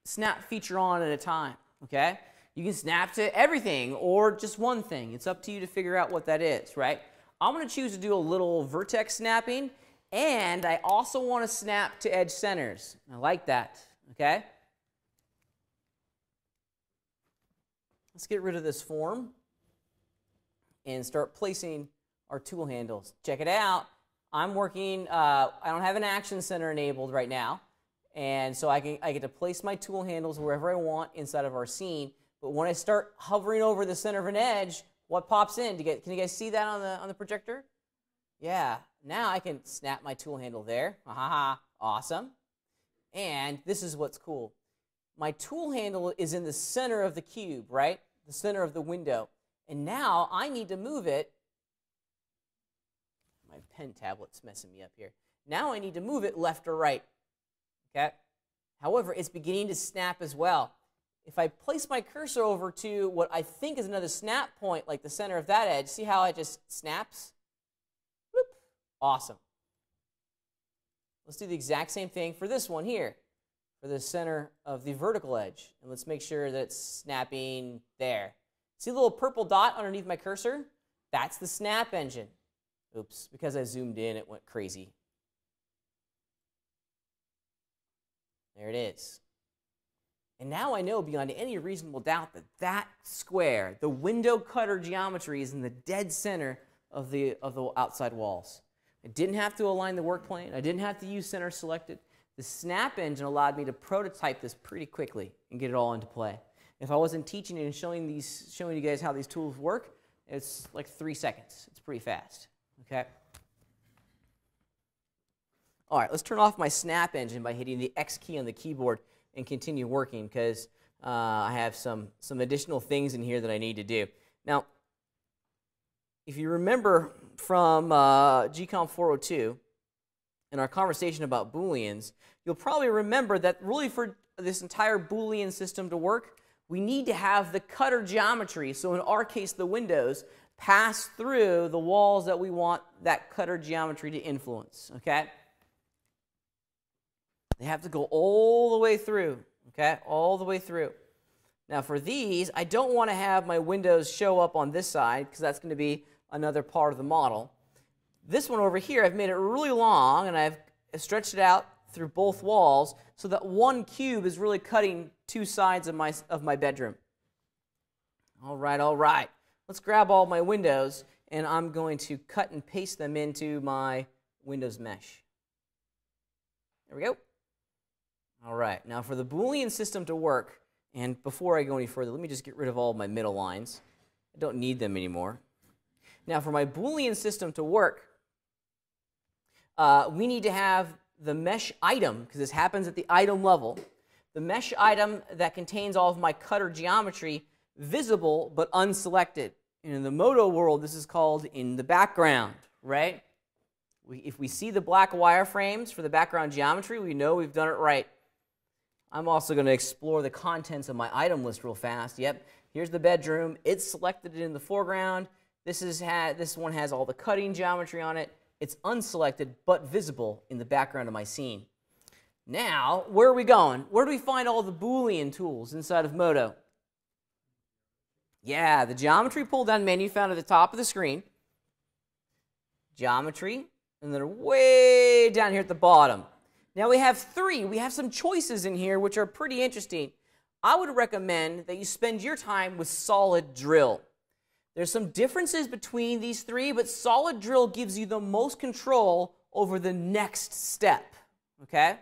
snap feature on at a time, okay? You can snap to everything or just one thing. It's up to you to figure out what that is, right? I'm going to choose to do a little vertex snapping, and I also want to snap to edge centers. I like that, okay? Let's get rid of this form and start placing our tool handles. Check it out. I'm working, uh, I don't have an action center enabled right now. And so I, can, I get to place my tool handles wherever I want inside of our scene. But when I start hovering over the center of an edge, what pops in? Get, can you guys see that on the, on the projector? Yeah, now I can snap my tool handle there. Ha ha ha, awesome. And this is what's cool. My tool handle is in the center of the cube, right? The center of the window. And now I need to move it my pen tablet's messing me up here. Now I need to move it left or right. Okay? However, it's beginning to snap as well. If I place my cursor over to what I think is another snap point, like the center of that edge, see how it just snaps? Bloop. Awesome. Let's do the exact same thing for this one here, for the center of the vertical edge. And let's make sure that it's snapping there. See the little purple dot underneath my cursor? That's the snap engine. Oops, because I zoomed in, it went crazy. There it is. And now I know beyond any reasonable doubt that that square, the window cutter geometry, is in the dead center of the, of the outside walls. I didn't have to align the work plane. I didn't have to use center selected. The snap engine allowed me to prototype this pretty quickly and get it all into play. If I wasn't teaching and showing, these, showing you guys how these tools work, it's like three seconds. It's pretty fast. Okay? All right, let's turn off my snap engine by hitting the X key on the keyboard and continue working because uh, I have some, some additional things in here that I need to do. Now, if you remember from uh, GCOM 402 and our conversation about Booleans, you'll probably remember that really for this entire Boolean system to work, we need to have the cutter geometry, so in our case, the windows, pass through the walls that we want that cutter geometry to influence, okay? They have to go all the way through, okay? All the way through. Now for these, I don't want to have my windows show up on this side because that's going to be another part of the model. This one over here, I've made it really long and I've stretched it out through both walls so that one cube is really cutting two sides of my, of my bedroom. All right, all right. Let's grab all my windows and I'm going to cut and paste them into my Windows mesh. There we go. All right, now for the Boolean system to work, and before I go any further, let me just get rid of all my middle lines. I don't need them anymore. Now for my Boolean system to work, uh, we need to have the mesh item, because this happens at the item level, the mesh item that contains all of my cutter geometry visible but unselected. And in the Modo world, this is called in the background, right? We, if we see the black wireframes for the background geometry, we know we've done it right. I'm also going to explore the contents of my item list real fast. Yep, here's the bedroom. It's selected in the foreground. This, is this one has all the cutting geometry on it. It's unselected but visible in the background of my scene. Now, where are we going? Where do we find all the Boolean tools inside of Modo? Yeah, the geometry pull down menu found at the top of the screen. Geometry, and then way down here at the bottom. Now we have three. We have some choices in here which are pretty interesting. I would recommend that you spend your time with Solid Drill. There's some differences between these three, but Solid Drill gives you the most control over the next step. Okay?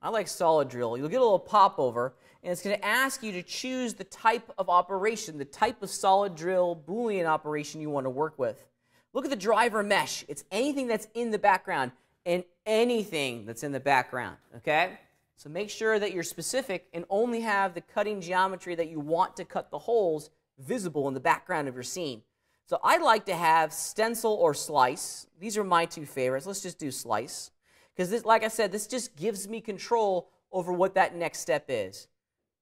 I like Solid Drill. You'll get a little popover, and it's going to ask you to choose the type of operation, the type of solid drill Boolean operation you want to work with. Look at the driver mesh. It's anything that's in the background and anything that's in the background, okay? So make sure that you're specific and only have the cutting geometry that you want to cut the holes visible in the background of your scene. So I like to have stencil or slice. These are my two favorites. Let's just do slice. Because like I said, this just gives me control over what that next step is.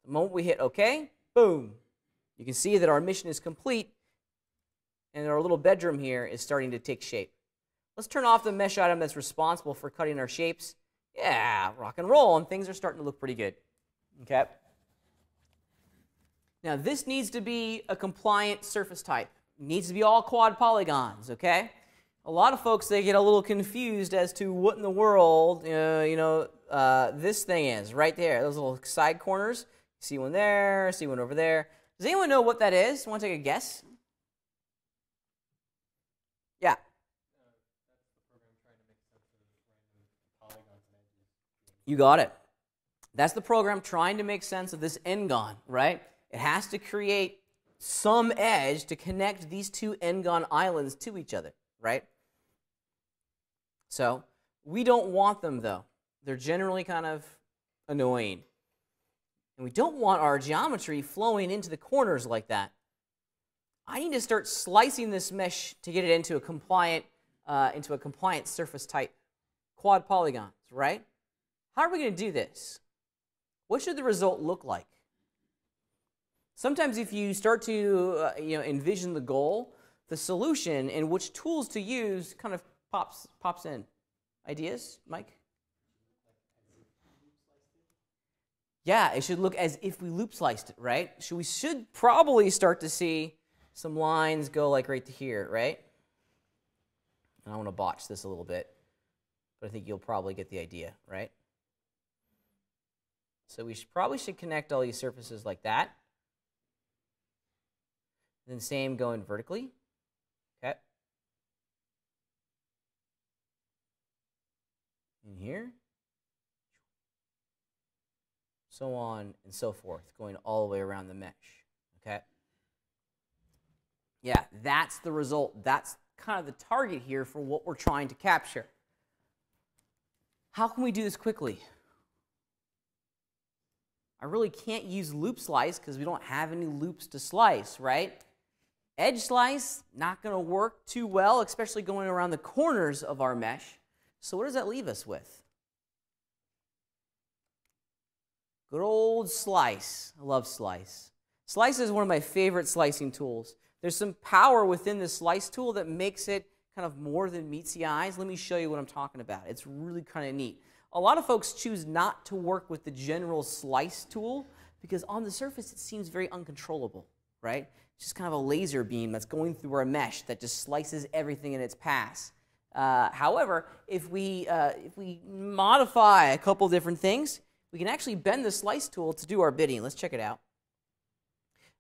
The moment we hit OK, boom, you can see that our mission is complete and our little bedroom here is starting to take shape. Let's turn off the mesh item that's responsible for cutting our shapes. Yeah, rock and roll, and things are starting to look pretty good. Okay. Now this needs to be a compliant surface type. It needs to be all quad polygons, okay? A lot of folks, they get a little confused as to what in the world, uh, you know, uh, this thing is right there. Those little side corners. See one there, see one over there. Does anyone know what that is? Want to take a guess? Yeah. You got it. That's the program trying to make sense of this n-gon, right? It has to create some edge to connect these two n-gon islands to each other, right? So we don't want them, though. They're generally kind of annoying. And we don't want our geometry flowing into the corners like that. I need to start slicing this mesh to get it into a compliant, uh, into a compliant surface type. Quad polygons, right? How are we going to do this? What should the result look like? Sometimes if you start to uh, you know, envision the goal, the solution and which tools to use kind of pops, pops in. Ideas, Mike? Yeah, it should look as if we loop sliced it, right? So we should probably start to see some lines go like right to here, right? And I want to botch this a little bit, but I think you'll probably get the idea, right? So we should, probably should connect all these surfaces like that. Then same going vertically. Okay. In here so on and so forth, going all the way around the mesh. Okay? Yeah, that's the result. That's kind of the target here for what we're trying to capture. How can we do this quickly? I really can't use loop slice because we don't have any loops to slice, right? Edge slice, not going to work too well, especially going around the corners of our mesh. So what does that leave us with? Good old slice. I love slice. Slice is one of my favorite slicing tools. There's some power within the slice tool that makes it kind of more than meets the eyes. Let me show you what I'm talking about. It's really kind of neat. A lot of folks choose not to work with the general slice tool because on the surface it seems very uncontrollable, right? It's just kind of a laser beam that's going through our mesh that just slices everything in its path. Uh, however, if we, uh, if we modify a couple different things, we can actually bend the slice tool to do our bidding. Let's check it out.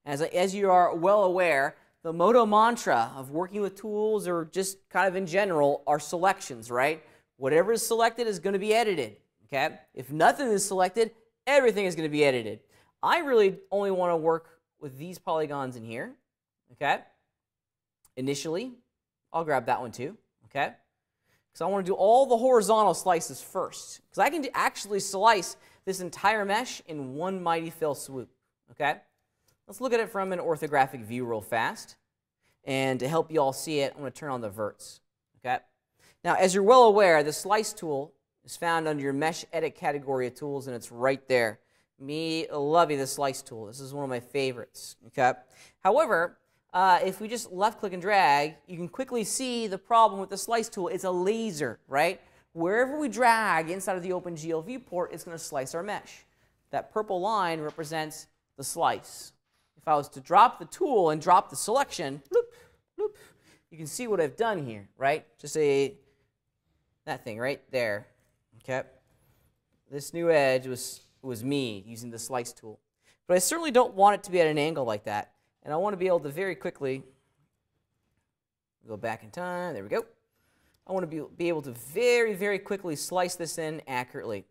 As, as you are well aware, the Modo mantra of working with tools or just kind of in general are selections, right? Whatever is selected is going to be edited, okay? If nothing is selected, everything is going to be edited. I really only want to work with these polygons in here, okay? Initially, I'll grab that one too, okay? Because I want to do all the horizontal slices first. Because I can actually slice this entire mesh in one mighty fell swoop, okay? Let's look at it from an orthographic view real fast. And to help you all see it, I'm going to turn on the verts, okay? Now, as you're well aware, the slice tool is found under your mesh edit category of tools, and it's right there. Me loving the slice tool. This is one of my favorites. Okay. However, uh, if we just left click and drag, you can quickly see the problem with the slice tool. It's a laser, right? Wherever we drag inside of the OpenGL viewport, it's going to slice our mesh. That purple line represents the slice. If I was to drop the tool and drop the selection, bloop, bloop, you can see what I've done here, right? Just a that thing right there. Okay. This new edge was was me using the slice tool. But I certainly don't want it to be at an angle like that. And I want to be able to very quickly go back in time. There we go. I want to be, be able to very, very quickly slice this in accurately.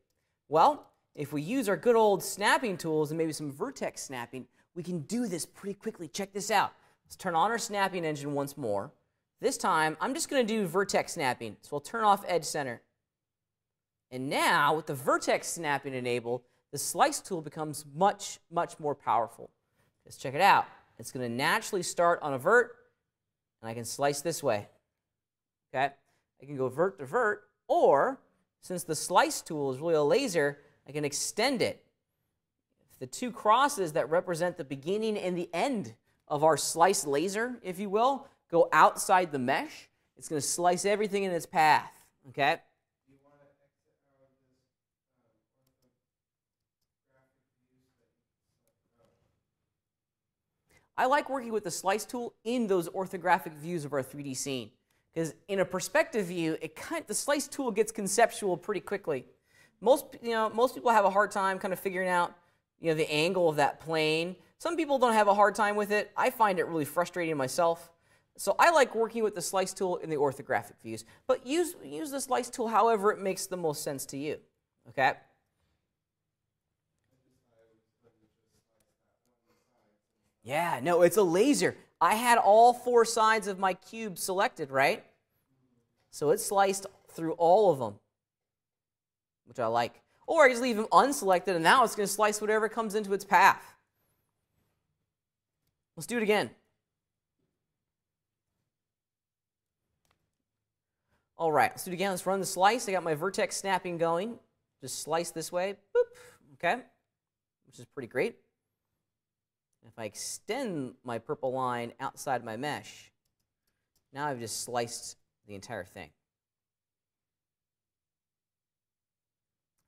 Well, if we use our good old snapping tools and maybe some vertex snapping, we can do this pretty quickly. Check this out. Let's turn on our snapping engine once more. This time, I'm just going to do vertex snapping. So we'll turn off edge center. And now, with the vertex snapping enabled, the slice tool becomes much, much more powerful. Let's check it out. It's going to naturally start on a vert, and I can slice this way. Okay? I can go vert to vert, or since the slice tool is really a laser, I can extend it. If the two crosses that represent the beginning and the end of our slice laser, if you will, go outside the mesh, it's going to slice everything in its path. Okay? I like working with the slice tool in those orthographic views of our 3D scene. Because in a perspective view, it kind of, the slice tool gets conceptual pretty quickly. Most, you know, most people have a hard time kind of figuring out you know, the angle of that plane. Some people don't have a hard time with it. I find it really frustrating myself. So I like working with the slice tool in the orthographic views. But use, use the slice tool however it makes the most sense to you. Okay? Yeah, no, it's a laser. I had all four sides of my cube selected, right? So it sliced through all of them, which I like. Or I just leave them unselected, and now it's going to slice whatever comes into its path. Let's do it again. All right, let's do it again. Let's run the slice. I got my vertex snapping going. Just slice this way. Boop. Okay, which is pretty great. If I extend my purple line outside my mesh, now I've just sliced the entire thing.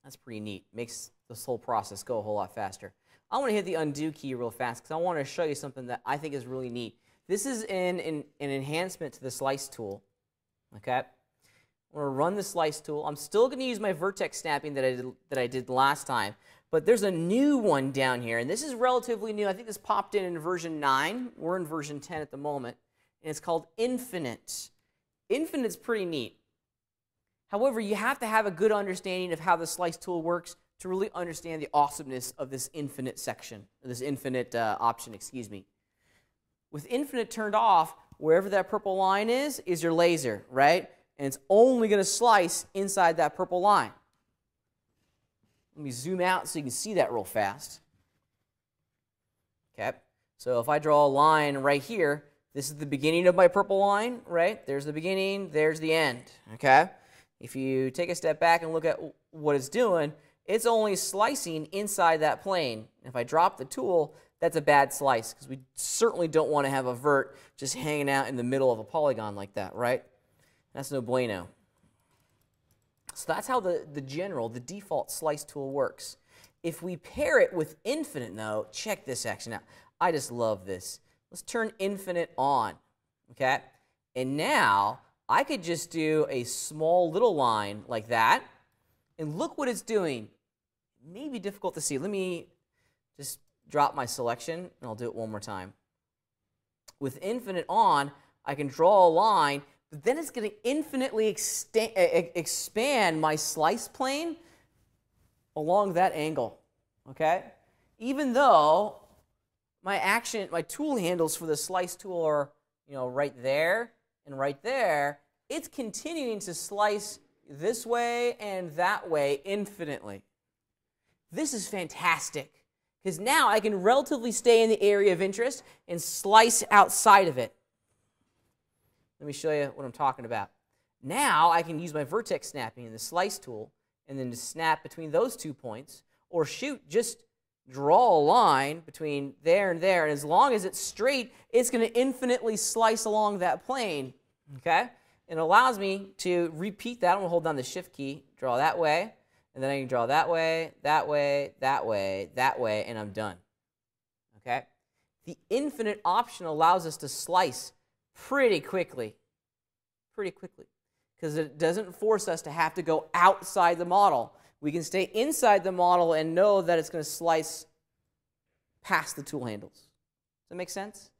That's pretty neat. Makes this whole process go a whole lot faster. I want to hit the undo key real fast because I want to show you something that I think is really neat. This is an, an, an enhancement to the slice tool. Okay? I'm to run the slice tool. I'm still to use my vertex snapping that I did, that I did last time, but there's a new one down here, and this is relatively new. I think this popped in in version 9. We're in version 10 at the moment, and it's called Infinite. Infinite's pretty neat. However, you have to have a good understanding of how the slice tool works to really understand the awesomeness of this infinite section, this infinite uh, option, excuse me. With infinite turned off, wherever that purple line is, is your laser, right? And it's only going to slice inside that purple line. Let me zoom out so you can see that real fast. Okay, so if I draw a line right here, this is the beginning of my purple line, right? There's the beginning, there's the end, okay? If you take a step back and look at what it's doing, it's only slicing inside that plane. If I drop the tool, that's a bad slice because we certainly don't want to have a vert just hanging out in the middle of a polygon like that, right? That's no bueno. So that's how the, the general, the default slice tool works. If we pair it with infinite, though, check this action out. I just love this. Let's turn infinite on, okay? And now I could just do a small little line like that, and look what it's doing. Maybe difficult to see. Let me just drop my selection, and I'll do it one more time. With infinite on, I can draw a line, but then it's going to infinitely expand my slice plane along that angle, okay? Even though my action, my tool handles for the slice tool are, you know, right there and right there, it's continuing to slice this way and that way infinitely. This is fantastic because now I can relatively stay in the area of interest and slice outside of it. Let me show you what I'm talking about. Now I can use my vertex snapping and the slice tool and then to snap between those two points or shoot, just draw a line between there and there. And as long as it's straight, it's going to infinitely slice along that plane. Okay? It allows me to repeat that. I'm going to hold down the shift key, draw that way, and then I can draw that way, that way, that way, that way, and I'm done. Okay? The infinite option allows us to slice pretty quickly. Pretty quickly. Because it doesn't force us to have to go outside the model. We can stay inside the model and know that it's going to slice past the tool handles. Does that make sense?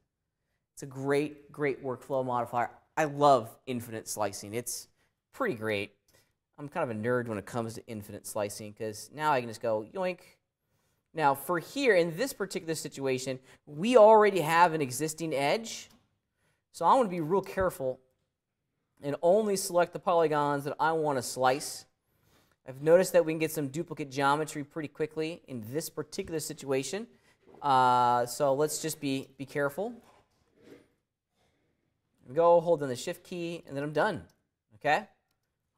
It's a great, great workflow modifier. I love infinite slicing. It's pretty great. I'm kind of a nerd when it comes to infinite slicing because now I can just go yoink. Now, for here, in this particular situation, we already have an existing edge. So I want to be real careful and only select the polygons that I want to slice. I've noticed that we can get some duplicate geometry pretty quickly in this particular situation. Uh, so let's just be, be careful. Go, hold down the shift key, and then I'm done. Okay?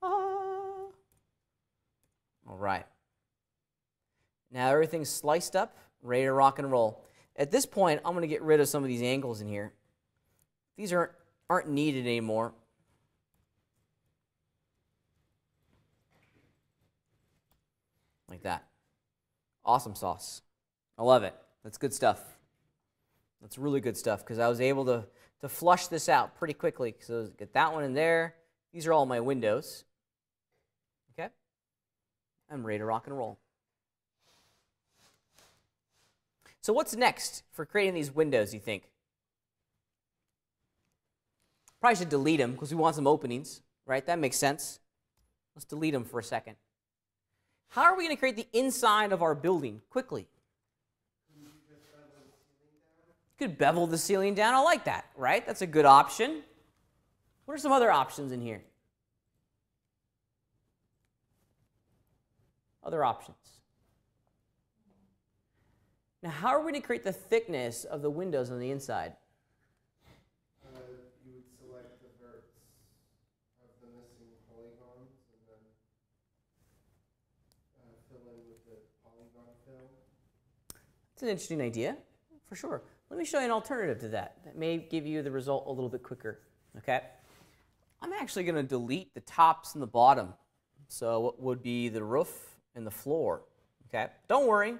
Ah. All right. Now everything's sliced up, ready to rock and roll. At this point, I'm going to get rid of some of these angles in here. These aren't, aren't needed anymore. Like that. Awesome sauce. I love it. That's good stuff. That's really good stuff because I was able to, to flush this out pretty quickly. So get that one in there. These are all my windows. Okay? I'm ready to rock and roll. So what's next for creating these windows, you think? Probably should delete them because we want some openings, right? That makes sense. Let's delete them for a second. How are we going to create the inside of our building quickly? You could bevel the ceiling down. I like that, right? That's a good option. What are some other options in here? Other options. Now, how are we going to create the thickness of the windows on the inside? It's an interesting idea, for sure. Let me show you an alternative to that that may give you the result a little bit quicker. Okay? I'm actually going to delete the tops and the bottom. So what would be the roof and the floor. Okay? Don't worry.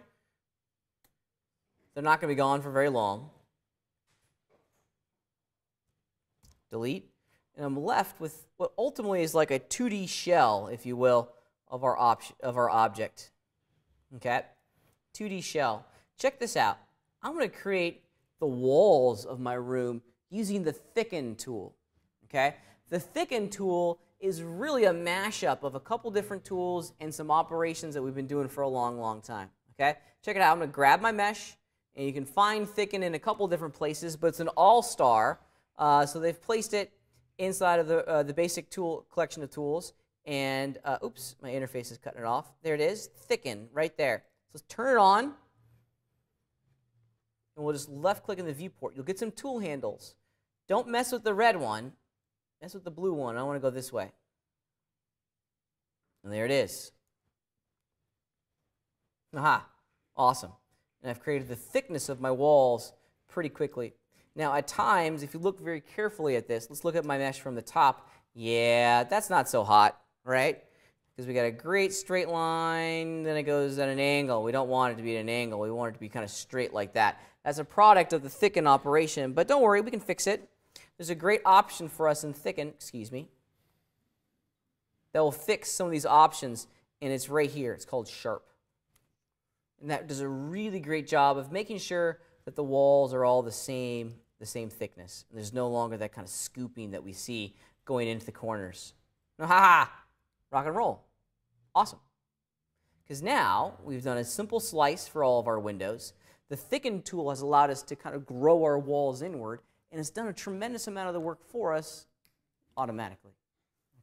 They're not going to be gone for very long. Delete. And I'm left with what ultimately is like a 2D shell, if you will, of our, of our object. Okay? 2D shell. Check this out. I'm going to create the walls of my room using the thicken tool. Okay? The thicken tool is really a mashup of a couple different tools and some operations that we've been doing for a long, long time. Okay? Check it out. I'm going to grab my mesh, and you can find thicken in a couple different places, but it's an all-star. Uh, so they've placed it inside of the, uh, the basic tool collection of tools. And, uh, oops, my interface is cutting it off. There it is, thicken, right there. So let's turn it on and we'll just left click in the viewport. You'll get some tool handles. Don't mess with the red one. Mess with the blue one. I want to go this way. And there it is. Aha, awesome. And I've created the thickness of my walls pretty quickly. Now, at times, if you look very carefully at this, let's look at my mesh from the top. Yeah, that's not so hot, right? because we got a great straight line, then it goes at an angle. We don't want it to be at an angle. We want it to be kind of straight like that. That's a product of the thicken operation, but don't worry, we can fix it. There's a great option for us in thicken, excuse me, that will fix some of these options, and it's right here. It's called sharp. And that does a really great job of making sure that the walls are all the same, the same thickness. And there's no longer that kind of scooping that we see going into the corners. No, ha ha! Rock and roll. Awesome. Because now we've done a simple slice for all of our windows. The thicken tool has allowed us to kind of grow our walls inward, and it's done a tremendous amount of the work for us automatically.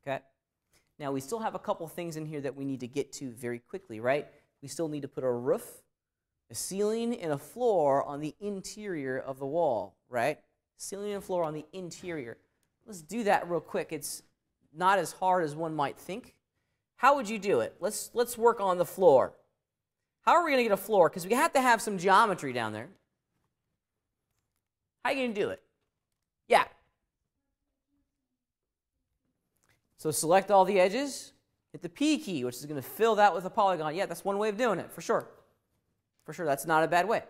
Okay? Now we still have a couple things in here that we need to get to very quickly, right? We still need to put a roof, a ceiling, and a floor on the interior of the wall, right? Ceiling and floor on the interior. Let's do that real quick. It's not as hard as one might think. How would you do it? Let's, let's work on the floor. How are we going to get a floor? Because we have to have some geometry down there. How are you going to do it? Yeah. So select all the edges, hit the P key, which is going to fill that with a polygon. Yeah, that's one way of doing it, for sure. For sure, that's not a bad way.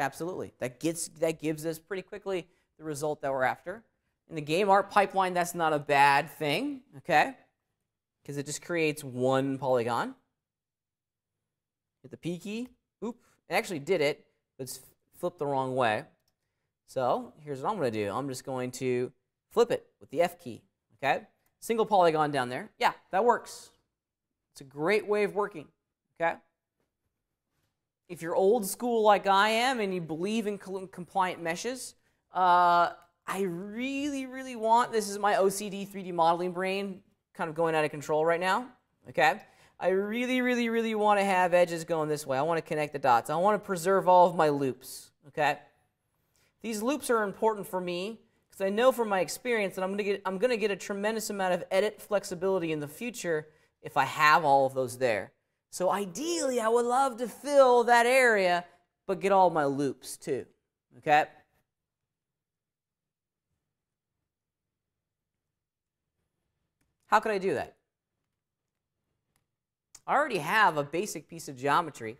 Absolutely. That, gets, that gives us pretty quickly the result that we're after. In the game art pipeline, that's not a bad thing, okay? because it just creates one polygon. Hit the P key. Oop. It actually did it, but it's flipped the wrong way. So here's what I'm going to do. I'm just going to flip it with the F key. Okay? Single polygon down there. Yeah, that works. It's a great way of working. Okay? If you're old school like I am and you believe in compliant meshes, uh, I really, really want, this is my OCD 3D modeling brain kind of going out of control right now, okay? I really, really, really want to have edges going this way. I want to connect the dots. I want to preserve all of my loops, okay? These loops are important for me because I know from my experience that I'm going to get I'm going to get a tremendous amount of edit flexibility in the future if I have all of those there. So ideally, I would love to fill that area but get all my loops too. Okay? How could I do that? I already have a basic piece of geometry.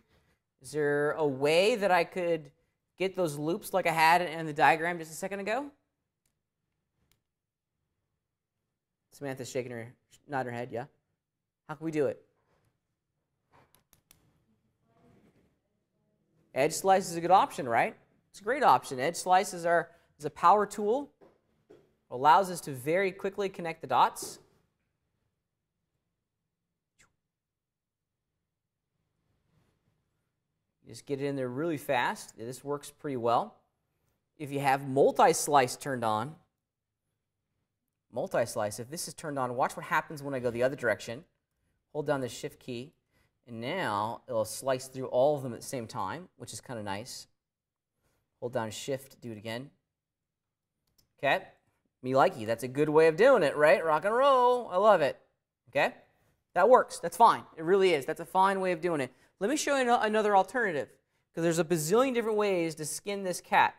Is there a way that I could get those loops like I had in the diagram just a second ago? Samantha's shaking her, nodding her head, yeah? How can we do it? Edge slice is a good option, right? It's a great option. Edge slice is, our, is a power tool. Allows us to very quickly connect the dots. Just get it in there really fast. This works pretty well. If you have multi-slice turned on, multi-slice, if this is turned on, watch what happens when I go the other direction. Hold down the shift key, and now it'll slice through all of them at the same time, which is kind of nice. Hold down shift, do it again. Okay, me like you. That's a good way of doing it, right? Rock and roll. I love it. Okay, that works. That's fine. It really is. That's a fine way of doing it. Let me show you another alternative because there's a bazillion different ways to skin this cat.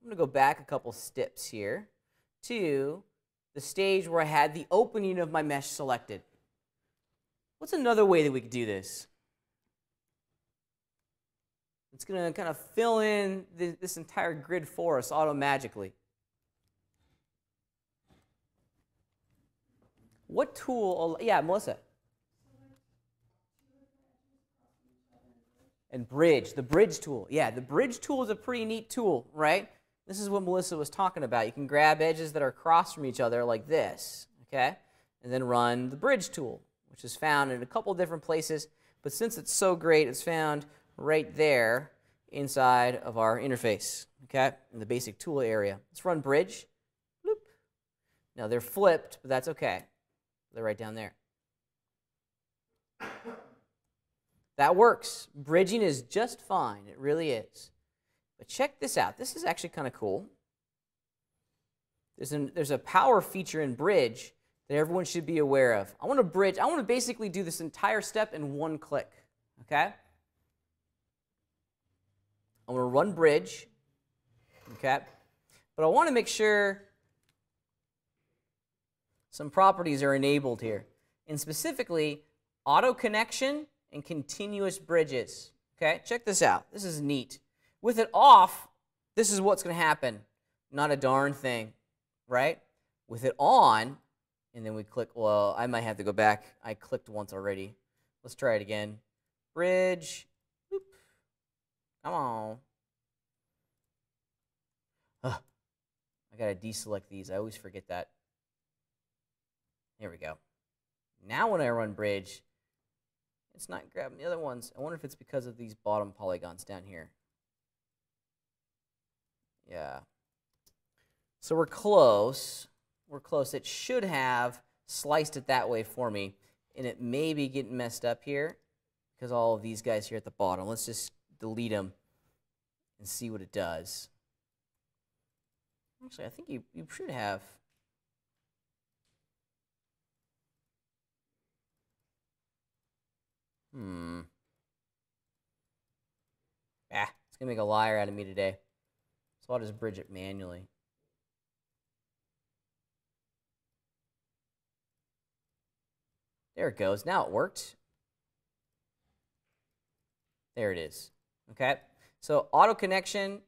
I'm going to go back a couple steps here to the stage where I had the opening of my mesh selected. What's another way that we could do this? It's going to kind of fill in this entire grid for us auto-magically. What tool, yeah, Melissa. And bridge, the bridge tool. Yeah, the bridge tool is a pretty neat tool, right? This is what Melissa was talking about. You can grab edges that are across from each other like this, okay? And then run the bridge tool, which is found in a couple different places. But since it's so great, it's found right there inside of our interface, okay? In the basic tool area. Let's run bridge. Bloop. Now they're flipped, but that's okay. They're right down there. That works. Bridging is just fine. It really is. But check this out. This is actually kind of cool. There's, an, there's a power feature in Bridge that everyone should be aware of. I want to bridge. I want to basically do this entire step in one click. Okay? I want to run Bridge. Okay? But I want to make sure some properties are enabled here. And specifically, auto connection and continuous bridges. Okay, check this out. This is neat. With it off, this is what's going to happen. Not a darn thing, right? With it on, and then we click, well, I might have to go back. I clicked once already. Let's try it again. Bridge. Boop. Come on. Ugh. I got to deselect these. I always forget that. Here we go. Now when I run bridge, it's not grabbing the other ones. I wonder if it's because of these bottom polygons down here. Yeah. So we're close. We're close. It should have sliced it that way for me. And it may be getting messed up here because all of these guys here at the bottom. Let's just delete them and see what it does. Actually, I think you, you should have Hmm. Ah, it's to make a liar out of me today. So I'll just bridge it manually. There it goes. Now it worked. There it is. Okay? So auto connection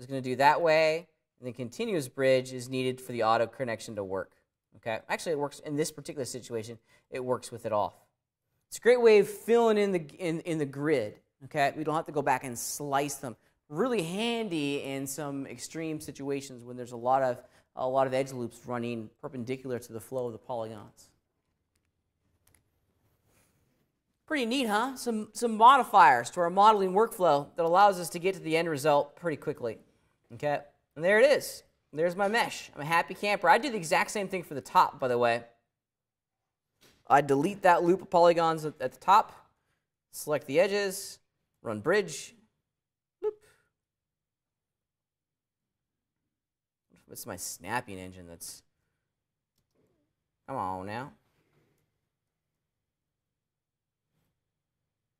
is going to do that way, and then continuous bridge is needed for the auto connection to work. Okay? Actually, it works in this particular situation, it works with it off. It's a great way of filling in the, in, in the grid. Okay, we don't have to go back and slice them. Really handy in some extreme situations when there's a lot of a lot of edge loops running perpendicular to the flow of the polygons. Pretty neat, huh? Some, some modifiers to our modeling workflow that allows us to get to the end result pretty quickly. Okay, and there it is. There's my mesh. I'm a happy camper. I do the exact same thing for the top, by the way. I delete that loop of polygons at, the top, select the edges, run bridge, loop. What's my snapping engine that's, come on now.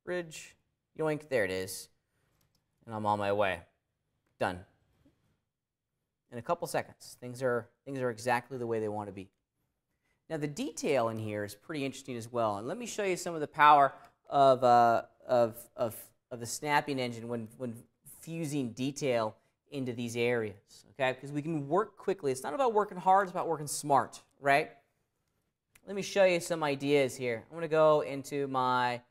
Bridge, yoink, there it is. And I'm on my way. Done. In a couple seconds, things are, things are exactly the way they want to be. Now the detail in here is pretty interesting as well. And let me show you some of the power of, uh, of, of, of the snapping engine when, when fusing detail into these areas, okay? Because we can work quickly. It's not about working hard, it's about working smart, right? Let me show you some ideas here. I'm going to go into my,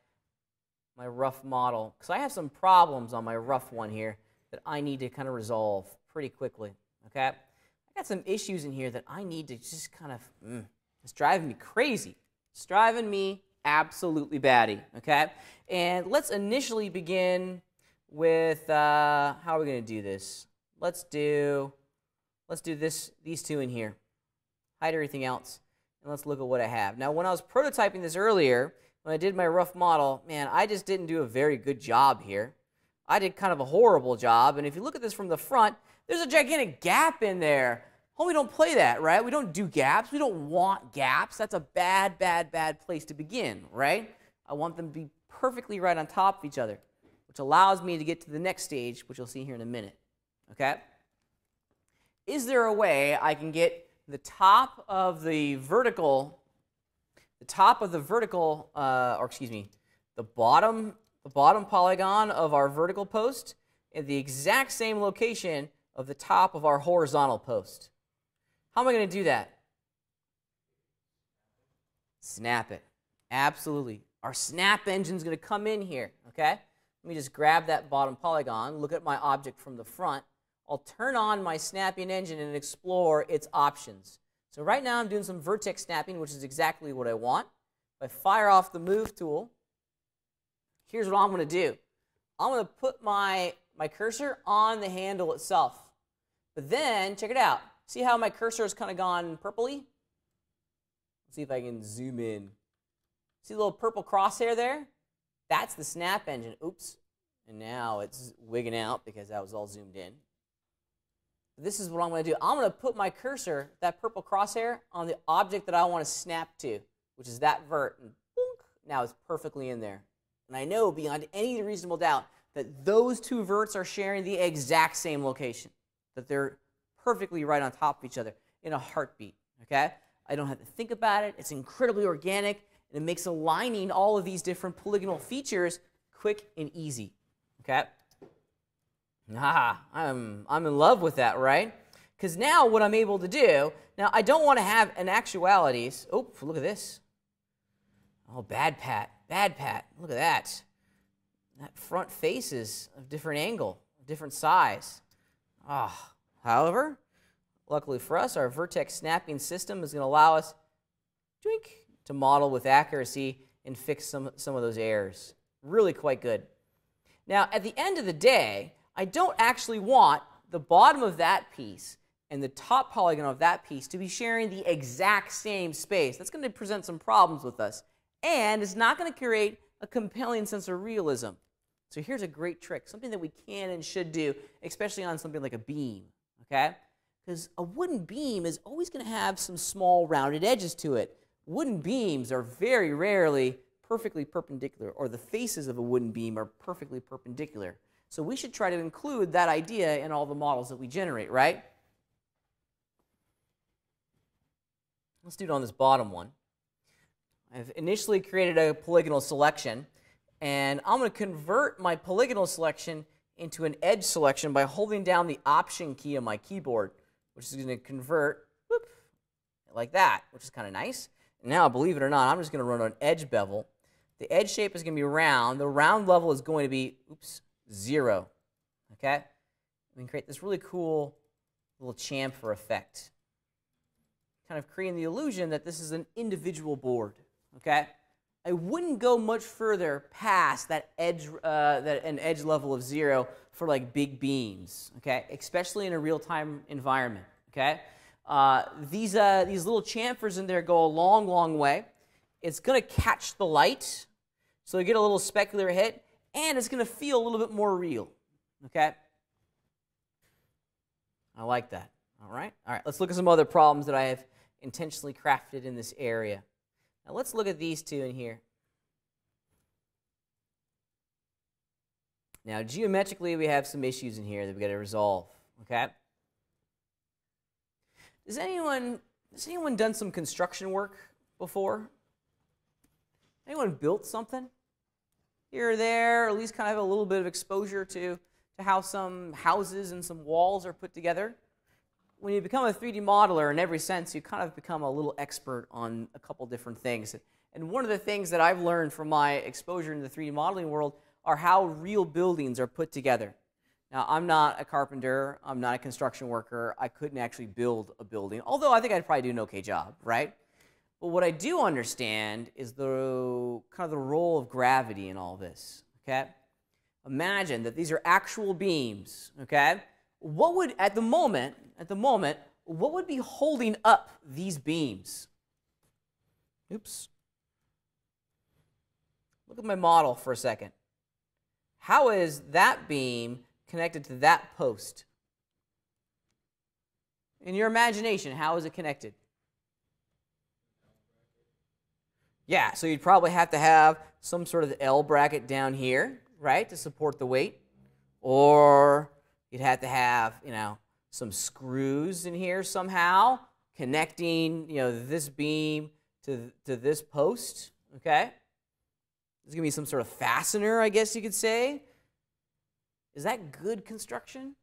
my rough model because I have some problems on my rough one here that I need to kind of resolve pretty quickly, okay? I got some issues in here that I need to just kind of... Mm, it's driving me crazy. It's driving me absolutely batty, okay? And let's initially begin with, uh, how are we going to do this? Let's do, let's do this, these two in here. Hide everything else, and let's look at what I have. Now, when I was prototyping this earlier, when I did my rough model, man, I just didn't do a very good job here. I did kind of a horrible job, and if you look at this from the front, there's a gigantic gap in there. We don't play that, right? We don't do gaps. We don't want gaps. That's a bad, bad, bad place to begin, right? I want them to be perfectly right on top of each other, which allows me to get to the next stage, which you'll see here in a minute, okay? Is there a way I can get the top of the vertical, the top of the vertical, uh, or excuse me, the bottom, the bottom polygon of our vertical post in the exact same location of the top of our horizontal post? How am I going to do that? Snap it. Absolutely. Our snap engine is going to come in here, okay? Let me just grab that bottom polygon, look at my object from the front. I'll turn on my snapping engine and explore its options. So right now I'm doing some vertex snapping, which is exactly what I want. If I fire off the move tool, here's what I'm going to do. I'm going to put my, my cursor on the handle itself. But then, check it out. See how my cursor has kind of gone purpley? Let's see if I can zoom in. See the little purple crosshair there? That's the snap engine. Oops. And now it's wigging out because that was all zoomed in. This is what I'm going to do. I'm going to put my cursor, that purple crosshair, on the object that I want to snap to, which is that vert. And boonk, now it's perfectly in there. And I know beyond any reasonable doubt that those two verts are sharing the exact same location, that they're perfectly right on top of each other in a heartbeat. Okay? I don't have to think about it. It's incredibly organic, and it makes aligning all of these different polygonal features quick and easy. Okay? Ah, I'm, I'm in love with that, right? Because now what I'm able to do, now I don't want to have an actualities. Oh, look at this. Oh, bad Pat, bad Pat. Look at that. That front face is of different angle, different size. Ah, oh. However, luckily for us, our vertex snapping system is going to allow us to model with accuracy and fix some, some of those errors. Really quite good. Now, at the end of the day, I don't actually want the bottom of that piece and the top polygon of that piece to be sharing the exact same space. That's going to present some problems with us. And it's not going to create a compelling sense of realism. So here's a great trick, something that we can and should do, especially on something like a beam, okay? Because a wooden beam is always going to have some small rounded edges to it. Wooden beams are very rarely perfectly perpendicular, or the faces of a wooden beam are perfectly perpendicular. So we should try to include that idea in all the models that we generate, right? Let's do it on this bottom one. I've initially created a polygonal selection, and I'm going to convert my polygonal selection into an edge selection by holding down the Option key on my keyboard, which is going to convert whoop, like that, which is kind of nice. Now, believe it or not, I'm just going to run an edge bevel. The edge shape is going to be round. The round level is going to be, oops, 0. Okay? We can create this really cool little chamfer effect. Kind of creating the illusion that this is an individual board. Okay? I wouldn't go much further past that edge, uh, that an edge level of zero for like big beams, okay? Especially in a real-time environment, okay? Uh, these, uh, these little chamfers in there go a long, long way. It's to catch the light, so you get a little specular hit, and it's to feel a little bit more real. Okay? I like that. All right? All right, let's look at some other problems that I have intentionally crafted in this area. Now let's look at these two in here. Now, geometrically, we have some issues in here that we've got to resolve. Okay? Does anyone, has anyone done some construction work before? Anyone built something? here or there, or at least kind of have a little bit of exposure to, to how some houses and some walls are put together. When you become a 3D modeler, in every sense, you kind of become a little expert on a couple different things. And one of the things that I've learned from my exposure in the 3D modeling world are how real buildings are put together. Now, I'm not a carpenter, I'm not a construction worker, I couldn't actually build a building, although I think I'd probably do an okay job, right? But what I do understand is the kind of the role of gravity in all this. Okay? Imagine that these are actual beams, okay? What would at the moment, at the moment, what would be holding up these beams? Oops. Look at my model for a second. How is that beam connected to that post? In your imagination, how is it connected? Yeah, so you'd probably have to have some sort of L bracket down here, right, to support the weight. Or you'd have to have, you know, some screws in here somehow connecting, you know, this beam to, to this post, okay? There's going to be some sort of fastener, I guess you could say. Is that good construction?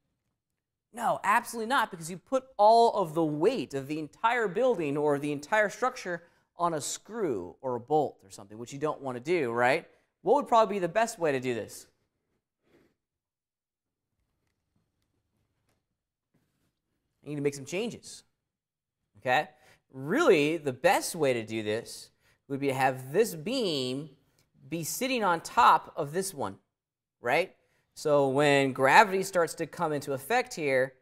No, absolutely not, because you put all of the weight of the entire building or the entire structure on a screw or a bolt or something, which you don't want to do, right? What would probably be the best way to do this? You need to make some changes. Okay? Really, the best way to do this would be to have this beam be sitting on top of this one, right? So when gravity starts to come into effect here,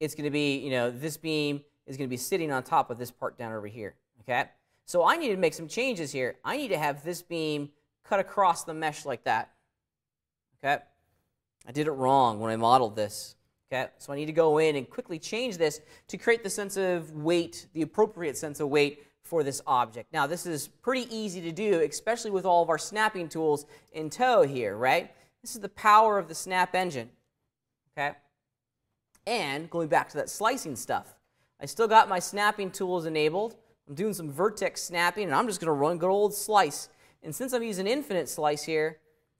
it's going to be, you know, this beam is going to be sitting on top of this part down over here, okay? So I need to make some changes here. I need to have this beam cut across the mesh like that, okay? I did it wrong when I modeled this, okay? So I need to go in and quickly change this to create the sense of weight, the appropriate sense of weight for this object. Now, this is pretty easy to do, especially with all of our snapping tools in tow here, right? This is the power of the snap engine, okay? And going back to that slicing stuff, I still got my snapping tools enabled. I'm doing some vertex snapping, and I'm just going to run good old slice. And since I'm using infinite slice here,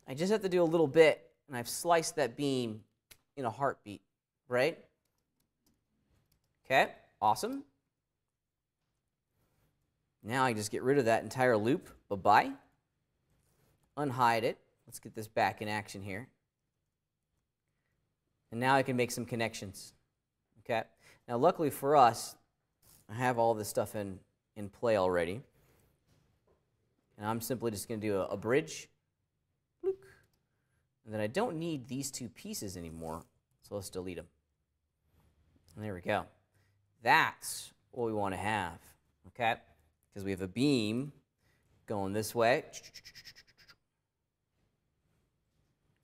I just have to do a little bit, and I've sliced that beam in a heartbeat, right? Okay, awesome. Now I just get rid of that entire loop. Bye-bye. Unhide it. Let's get this back in action here. And now I can make some connections. Okay? Now, luckily for us, I have all this stuff in, in play already. And I'm simply just going to do a, a bridge. And then I don't need these two pieces anymore, so let's delete them. And there we go. That's what we want to have, okay? Because we have a beam going this way.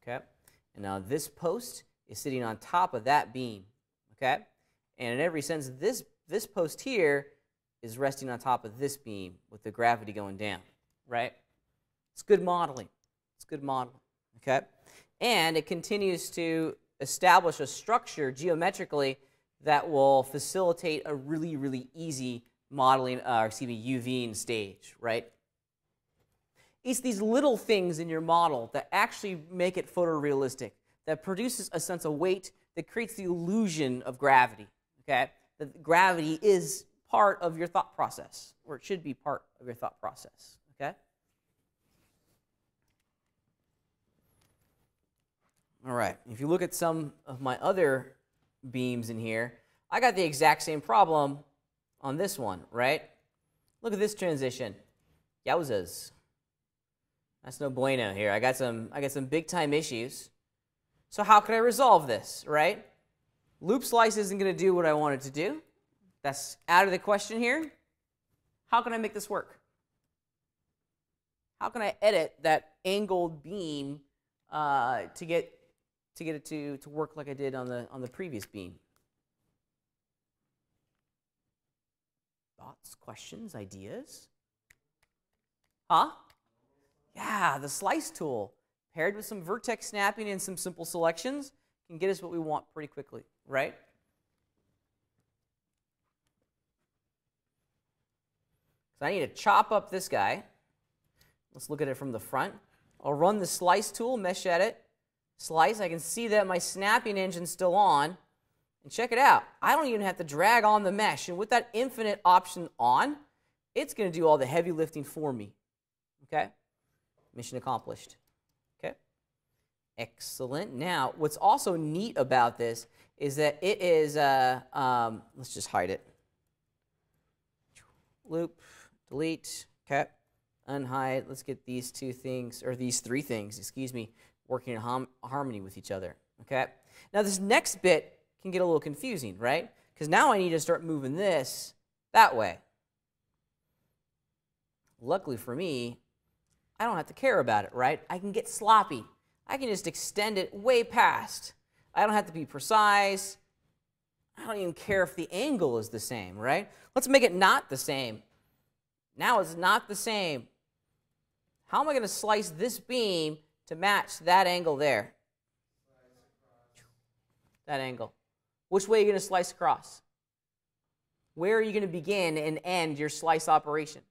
Okay? And now this post is sitting on top of that beam, okay? And in every sense, this, this post here is resting on top of this beam with the gravity going down, right? It's good modeling. It's good modeling, okay? And it continues to establish a structure geometrically that will facilitate a really, really easy modeling, uh, excuse me, UVing stage, right? It's these little things in your model that actually make it photorealistic, that produces a sense of weight, that creates the illusion of gravity, okay? That gravity is part of your thought process, or it should be part of your thought process, okay? All right, if you look at some of my other beams in here, I got the exact same problem on this one, right? Look at this transition. Yowzas. That's no bueno here. I got some I got some big time issues. So how can I resolve this, right? Loop slice isn't going to do what I want it to do. That's out of the question here. How can I make this work? How can I edit that angled beam uh, to get to get it to, to work like I did on the, on the previous beam. Thoughts, questions, ideas? Huh? Yeah, the slice tool, paired with some vertex snapping and some simple selections, can get us what we want pretty quickly, right? So I need to chop up this guy. Let's look at it from the front. I'll run the slice tool, mesh edit, slice, I can see that my snapping engine's still on. And check it out. I don't even have to drag on the mesh. And with that infinite option on, it's going to do all the heavy lifting for me. Okay? Mission accomplished. Okay? Excellent. Now, what's also neat about this is that it is, uh, um, let's just hide it. Loop, delete, okay, unhide. Let's get these two things, or these three things, excuse me, working in hum harmony with each other. Okay? Now, this next bit can get a little confusing, right? Because now I need to start moving this that way. Luckily for me, I don't have to care about it, right? I can get sloppy. I can just extend it way past. I don't have to be precise. I don't even care if the angle is the same, right? Let's make it not the same. Now it's not the same. How am I going to slice this beam to match that angle there. That angle. Which way are you going to slice across? Where are you going to begin and end your slice operation?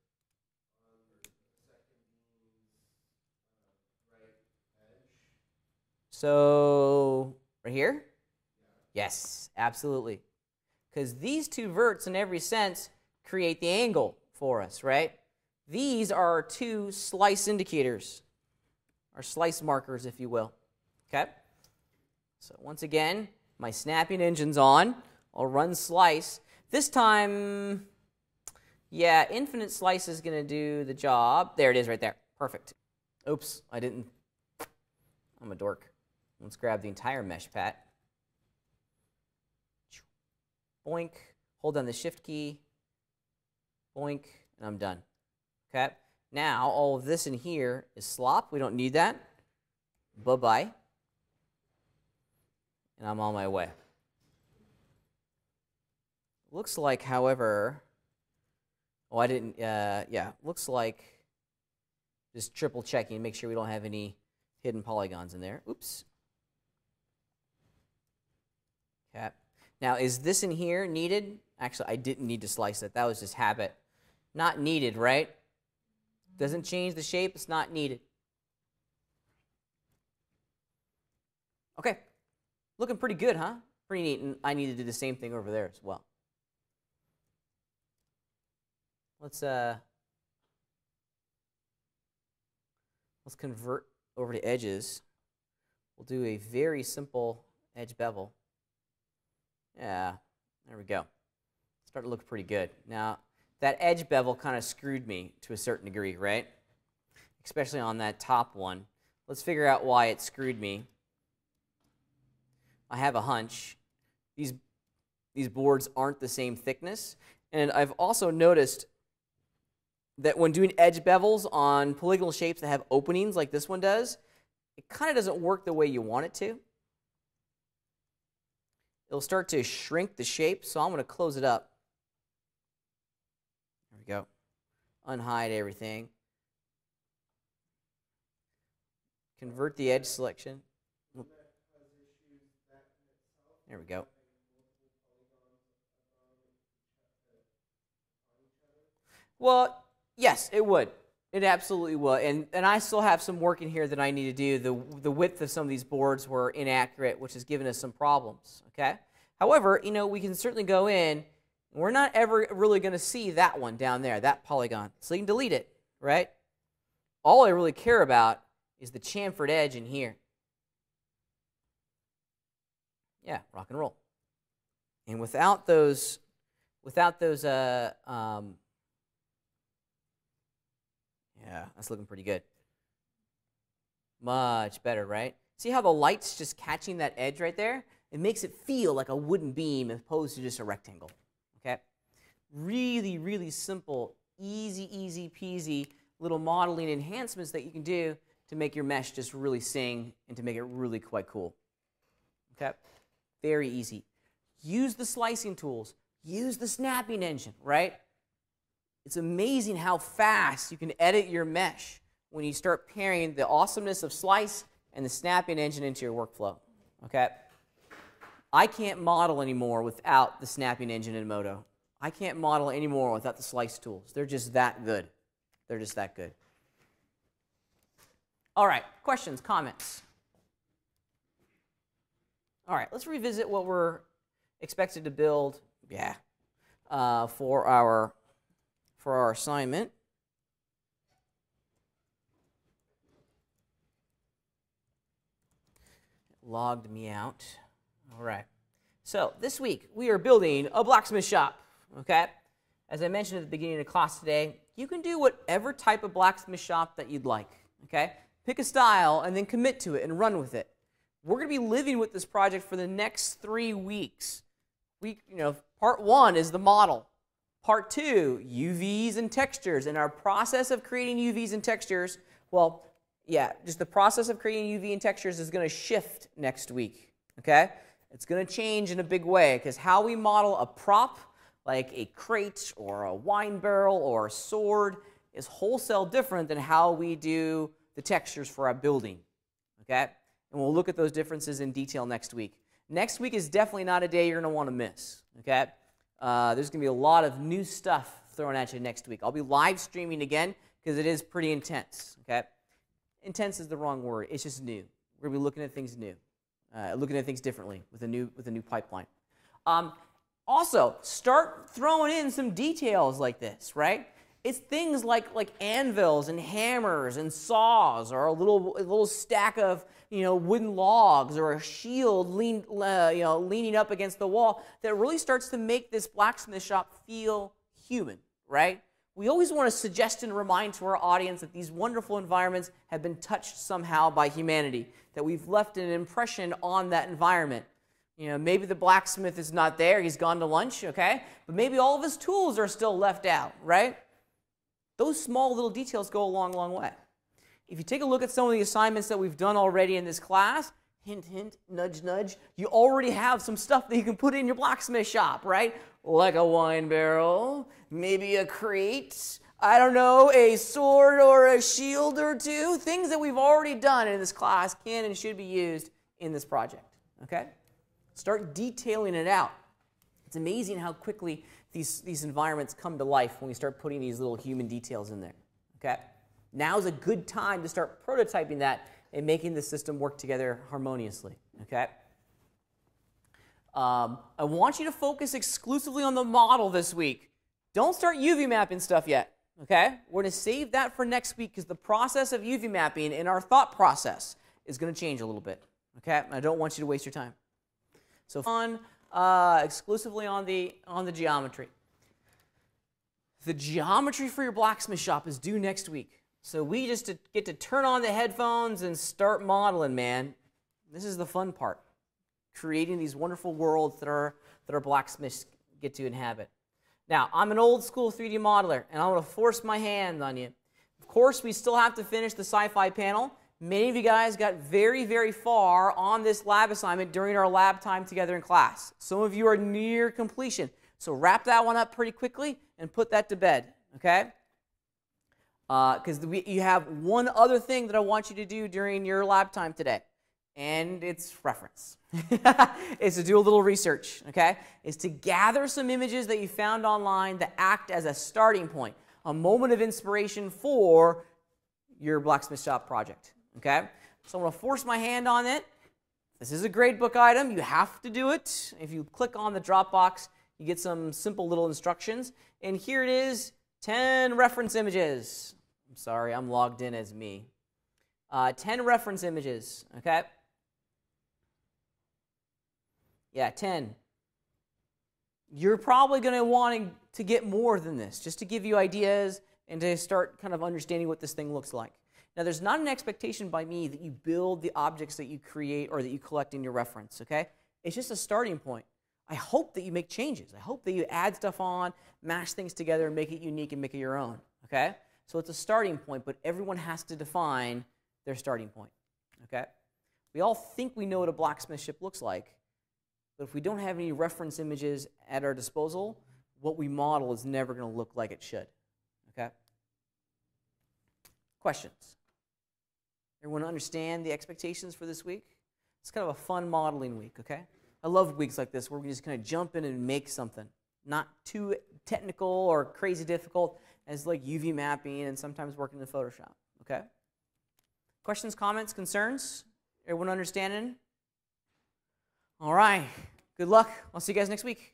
So, right here? Yes, absolutely. Because these two verts, in every sense, create the angle for us, right? These are our two slice indicators our slice markers, if you will. Okay? So once again, my snapping engine's on. I'll run slice. This time, yeah, infinite slice is going to do the job. There it is right there. Perfect. Oops, I didn't. I'm a dork. Let's grab the entire mesh pat. Boink. Hold down the shift key. Boink, and I'm done. Okay? Now, all of this in here is slop. We don't need that. Bye-bye. And I'm on my way. Looks like, however, oh, I didn't, uh, yeah, looks like just triple checking, make sure we don't have any hidden polygons in there. Oops. Okay. Now, is this in here needed? Actually, I didn't need to slice it. That was just habit. Not needed, right? Doesn't change the shape, it's not needed. Okay, looking pretty good, huh? Pretty neat, and I need to do the same thing over there as well. Let's uh, let's convert over to edges. We'll do a very simple edge bevel. Yeah, there we go. Start to look pretty good. Now, that edge bevel kind of screwed me to a certain degree, right? Especially on that top one. Let's figure out why it screwed me. I have a hunch. These, these boards aren't the same thickness. And I've also noticed that when doing edge bevels on polygonal shapes that have openings like this one does, it kind of doesn't work the way you want it to. It'll start to shrink the shape, so I'm going to close it up. Go. Unhide everything. Convert the edge selection. There we go. Well, yes, it would. It absolutely would. And, and I still have some work in here that I need to do. The, the width of some of these boards were inaccurate, which has given us some problems, okay? However, you know, we can certainly go in. We're not ever really going to see that one down there, that polygon. So you can delete it, right? All I really care about is the chamfered edge in here. Yeah, rock and roll. And without those, without those, uh, um, yeah, that's looking pretty good. Much better, right? See how the light's just catching that edge right there? It makes it feel like a wooden beam as opposed to just a rectangle, okay? Really, really simple, easy, easy peasy little modeling enhancements that you can do to make your mesh just really sing and to make it really quite cool, okay? Very easy. Use the slicing tools. Use the snapping engine, right? It's amazing how fast you can edit your mesh when you start pairing the awesomeness of Slice and the snapping engine into your workflow, okay? I can't model anymore without the snapping engine in Modo. I can't model anymore without the slice tools. They're just that good. They're just that good. All right, questions, comments? All right, let's revisit what we're expected to build, yeah, uh, for, our, for our assignment. logged me out. All right. So this week we are building a blacksmith shop. Okay. As I mentioned at the beginning of class today, you can do whatever type of blacksmith shop that you'd like. Okay. Pick a style and then commit to it and run with it. We're going to be living with this project for the next three weeks. We, you know, part one is the model. Part two, UVs and textures. And our process of creating UVs and textures, well, yeah, just the process of creating UV and textures is going to shift next week. Okay? It's going to change in a big way because how we model a prop, like a crate or a wine barrel or a sword, is wholesale different than how we do the textures for our building. Okay? And we'll look at those differences in detail next week. Next week is definitely not a day you're going to want to miss. Okay? Uh, there's going to be a lot of new stuff thrown at you next week. I'll be live streaming again because it is pretty intense. Okay? Intense is the wrong word. It's just new. We're going to be looking at things new, uh, looking at things differently with a new with a new pipeline. Um, also, start throwing in some details like this, right? It's things like like anvils and hammers and saws, or a little a little stack of you know wooden logs, or a shield lean, uh, you know leaning up against the wall that really starts to make this blacksmith shop feel human, right? We always want to suggest and remind to our audience that these wonderful environments have been touched somehow by humanity, that we've left an impression on that environment. You know, maybe the blacksmith is not there, he's gone to lunch, okay? But maybe all of his tools are still left out, right? Those small little details go a long, long way. If you take a look at some of the assignments that we've done already in this class, hint, hint, nudge, nudge, you already have some stuff that you can put in your blacksmith shop, right? Like a wine barrel, maybe a crate, I don't know, a sword or a shield or two. Things that we've already done in this class can and should be used in this project, okay? Start detailing it out. It's amazing how quickly these, these environments come to life when we start putting these little human details in there. Okay? Now's a good time to start prototyping that and making the system work together harmoniously. Okay? Um, I want you to focus exclusively on the model this week. Don't start UV mapping stuff yet. Okay? We're going to save that for next week because the process of UV mapping in our thought process is going to change a little bit. Okay? I don't want you to waste your time. So fun uh, exclusively on the on the geometry. The geometry for your blacksmith shop is due next week. So we just get to turn on the headphones and start modeling, man. This is the fun part. Creating these wonderful worlds that our that our blacksmiths get to inhabit. Now, I'm an old school 3D modeler, and I'm going to force my hand on you. Of course, we still have to finish the sci-fi panel. Many of you guys got very, very far on this lab assignment during our lab time together in class. Some of you are near completion. So wrap that one up pretty quickly and put that to bed, okay? Because uh, you have one other thing that I want you to do during your lab time today, and it's reference. is to do a little research, okay? Is to gather some images that you found online that act as a starting point, a moment of inspiration for your blacksmith shop project. Okay? So I'm going to force my hand on it. This is a gradebook item. You have to do it. If you click on the Dropbox, you get some simple little instructions. And here it is 10 reference images. I'm sorry, I'm logged in as me. Uh, 10 reference images, okay? Yeah, 10. You're probably going to want to get more than this, just to give you ideas and to start kind of understanding what this thing looks like. Now, there's not an expectation by me that you build the objects that you create or that you collect in your reference, okay? It's just a starting point. I hope that you make changes. I hope that you add stuff on, mash things together, and make it unique and make it your own, okay? So it's a starting point, but everyone has to define their starting point, okay? We all think we know what a blacksmith ship looks like, but if we don't have any reference images at our disposal, what we model is never going to look like it should, okay? Questions? Everyone understand the expectations for this week? It's kind of a fun modeling week, okay? I love weeks like this where we just kind of jump in and make something. Not too technical or crazy difficult as like UV mapping and sometimes working in Photoshop, okay? Questions, comments, concerns? Everyone understanding? All right. Good luck. I'll see you guys next week.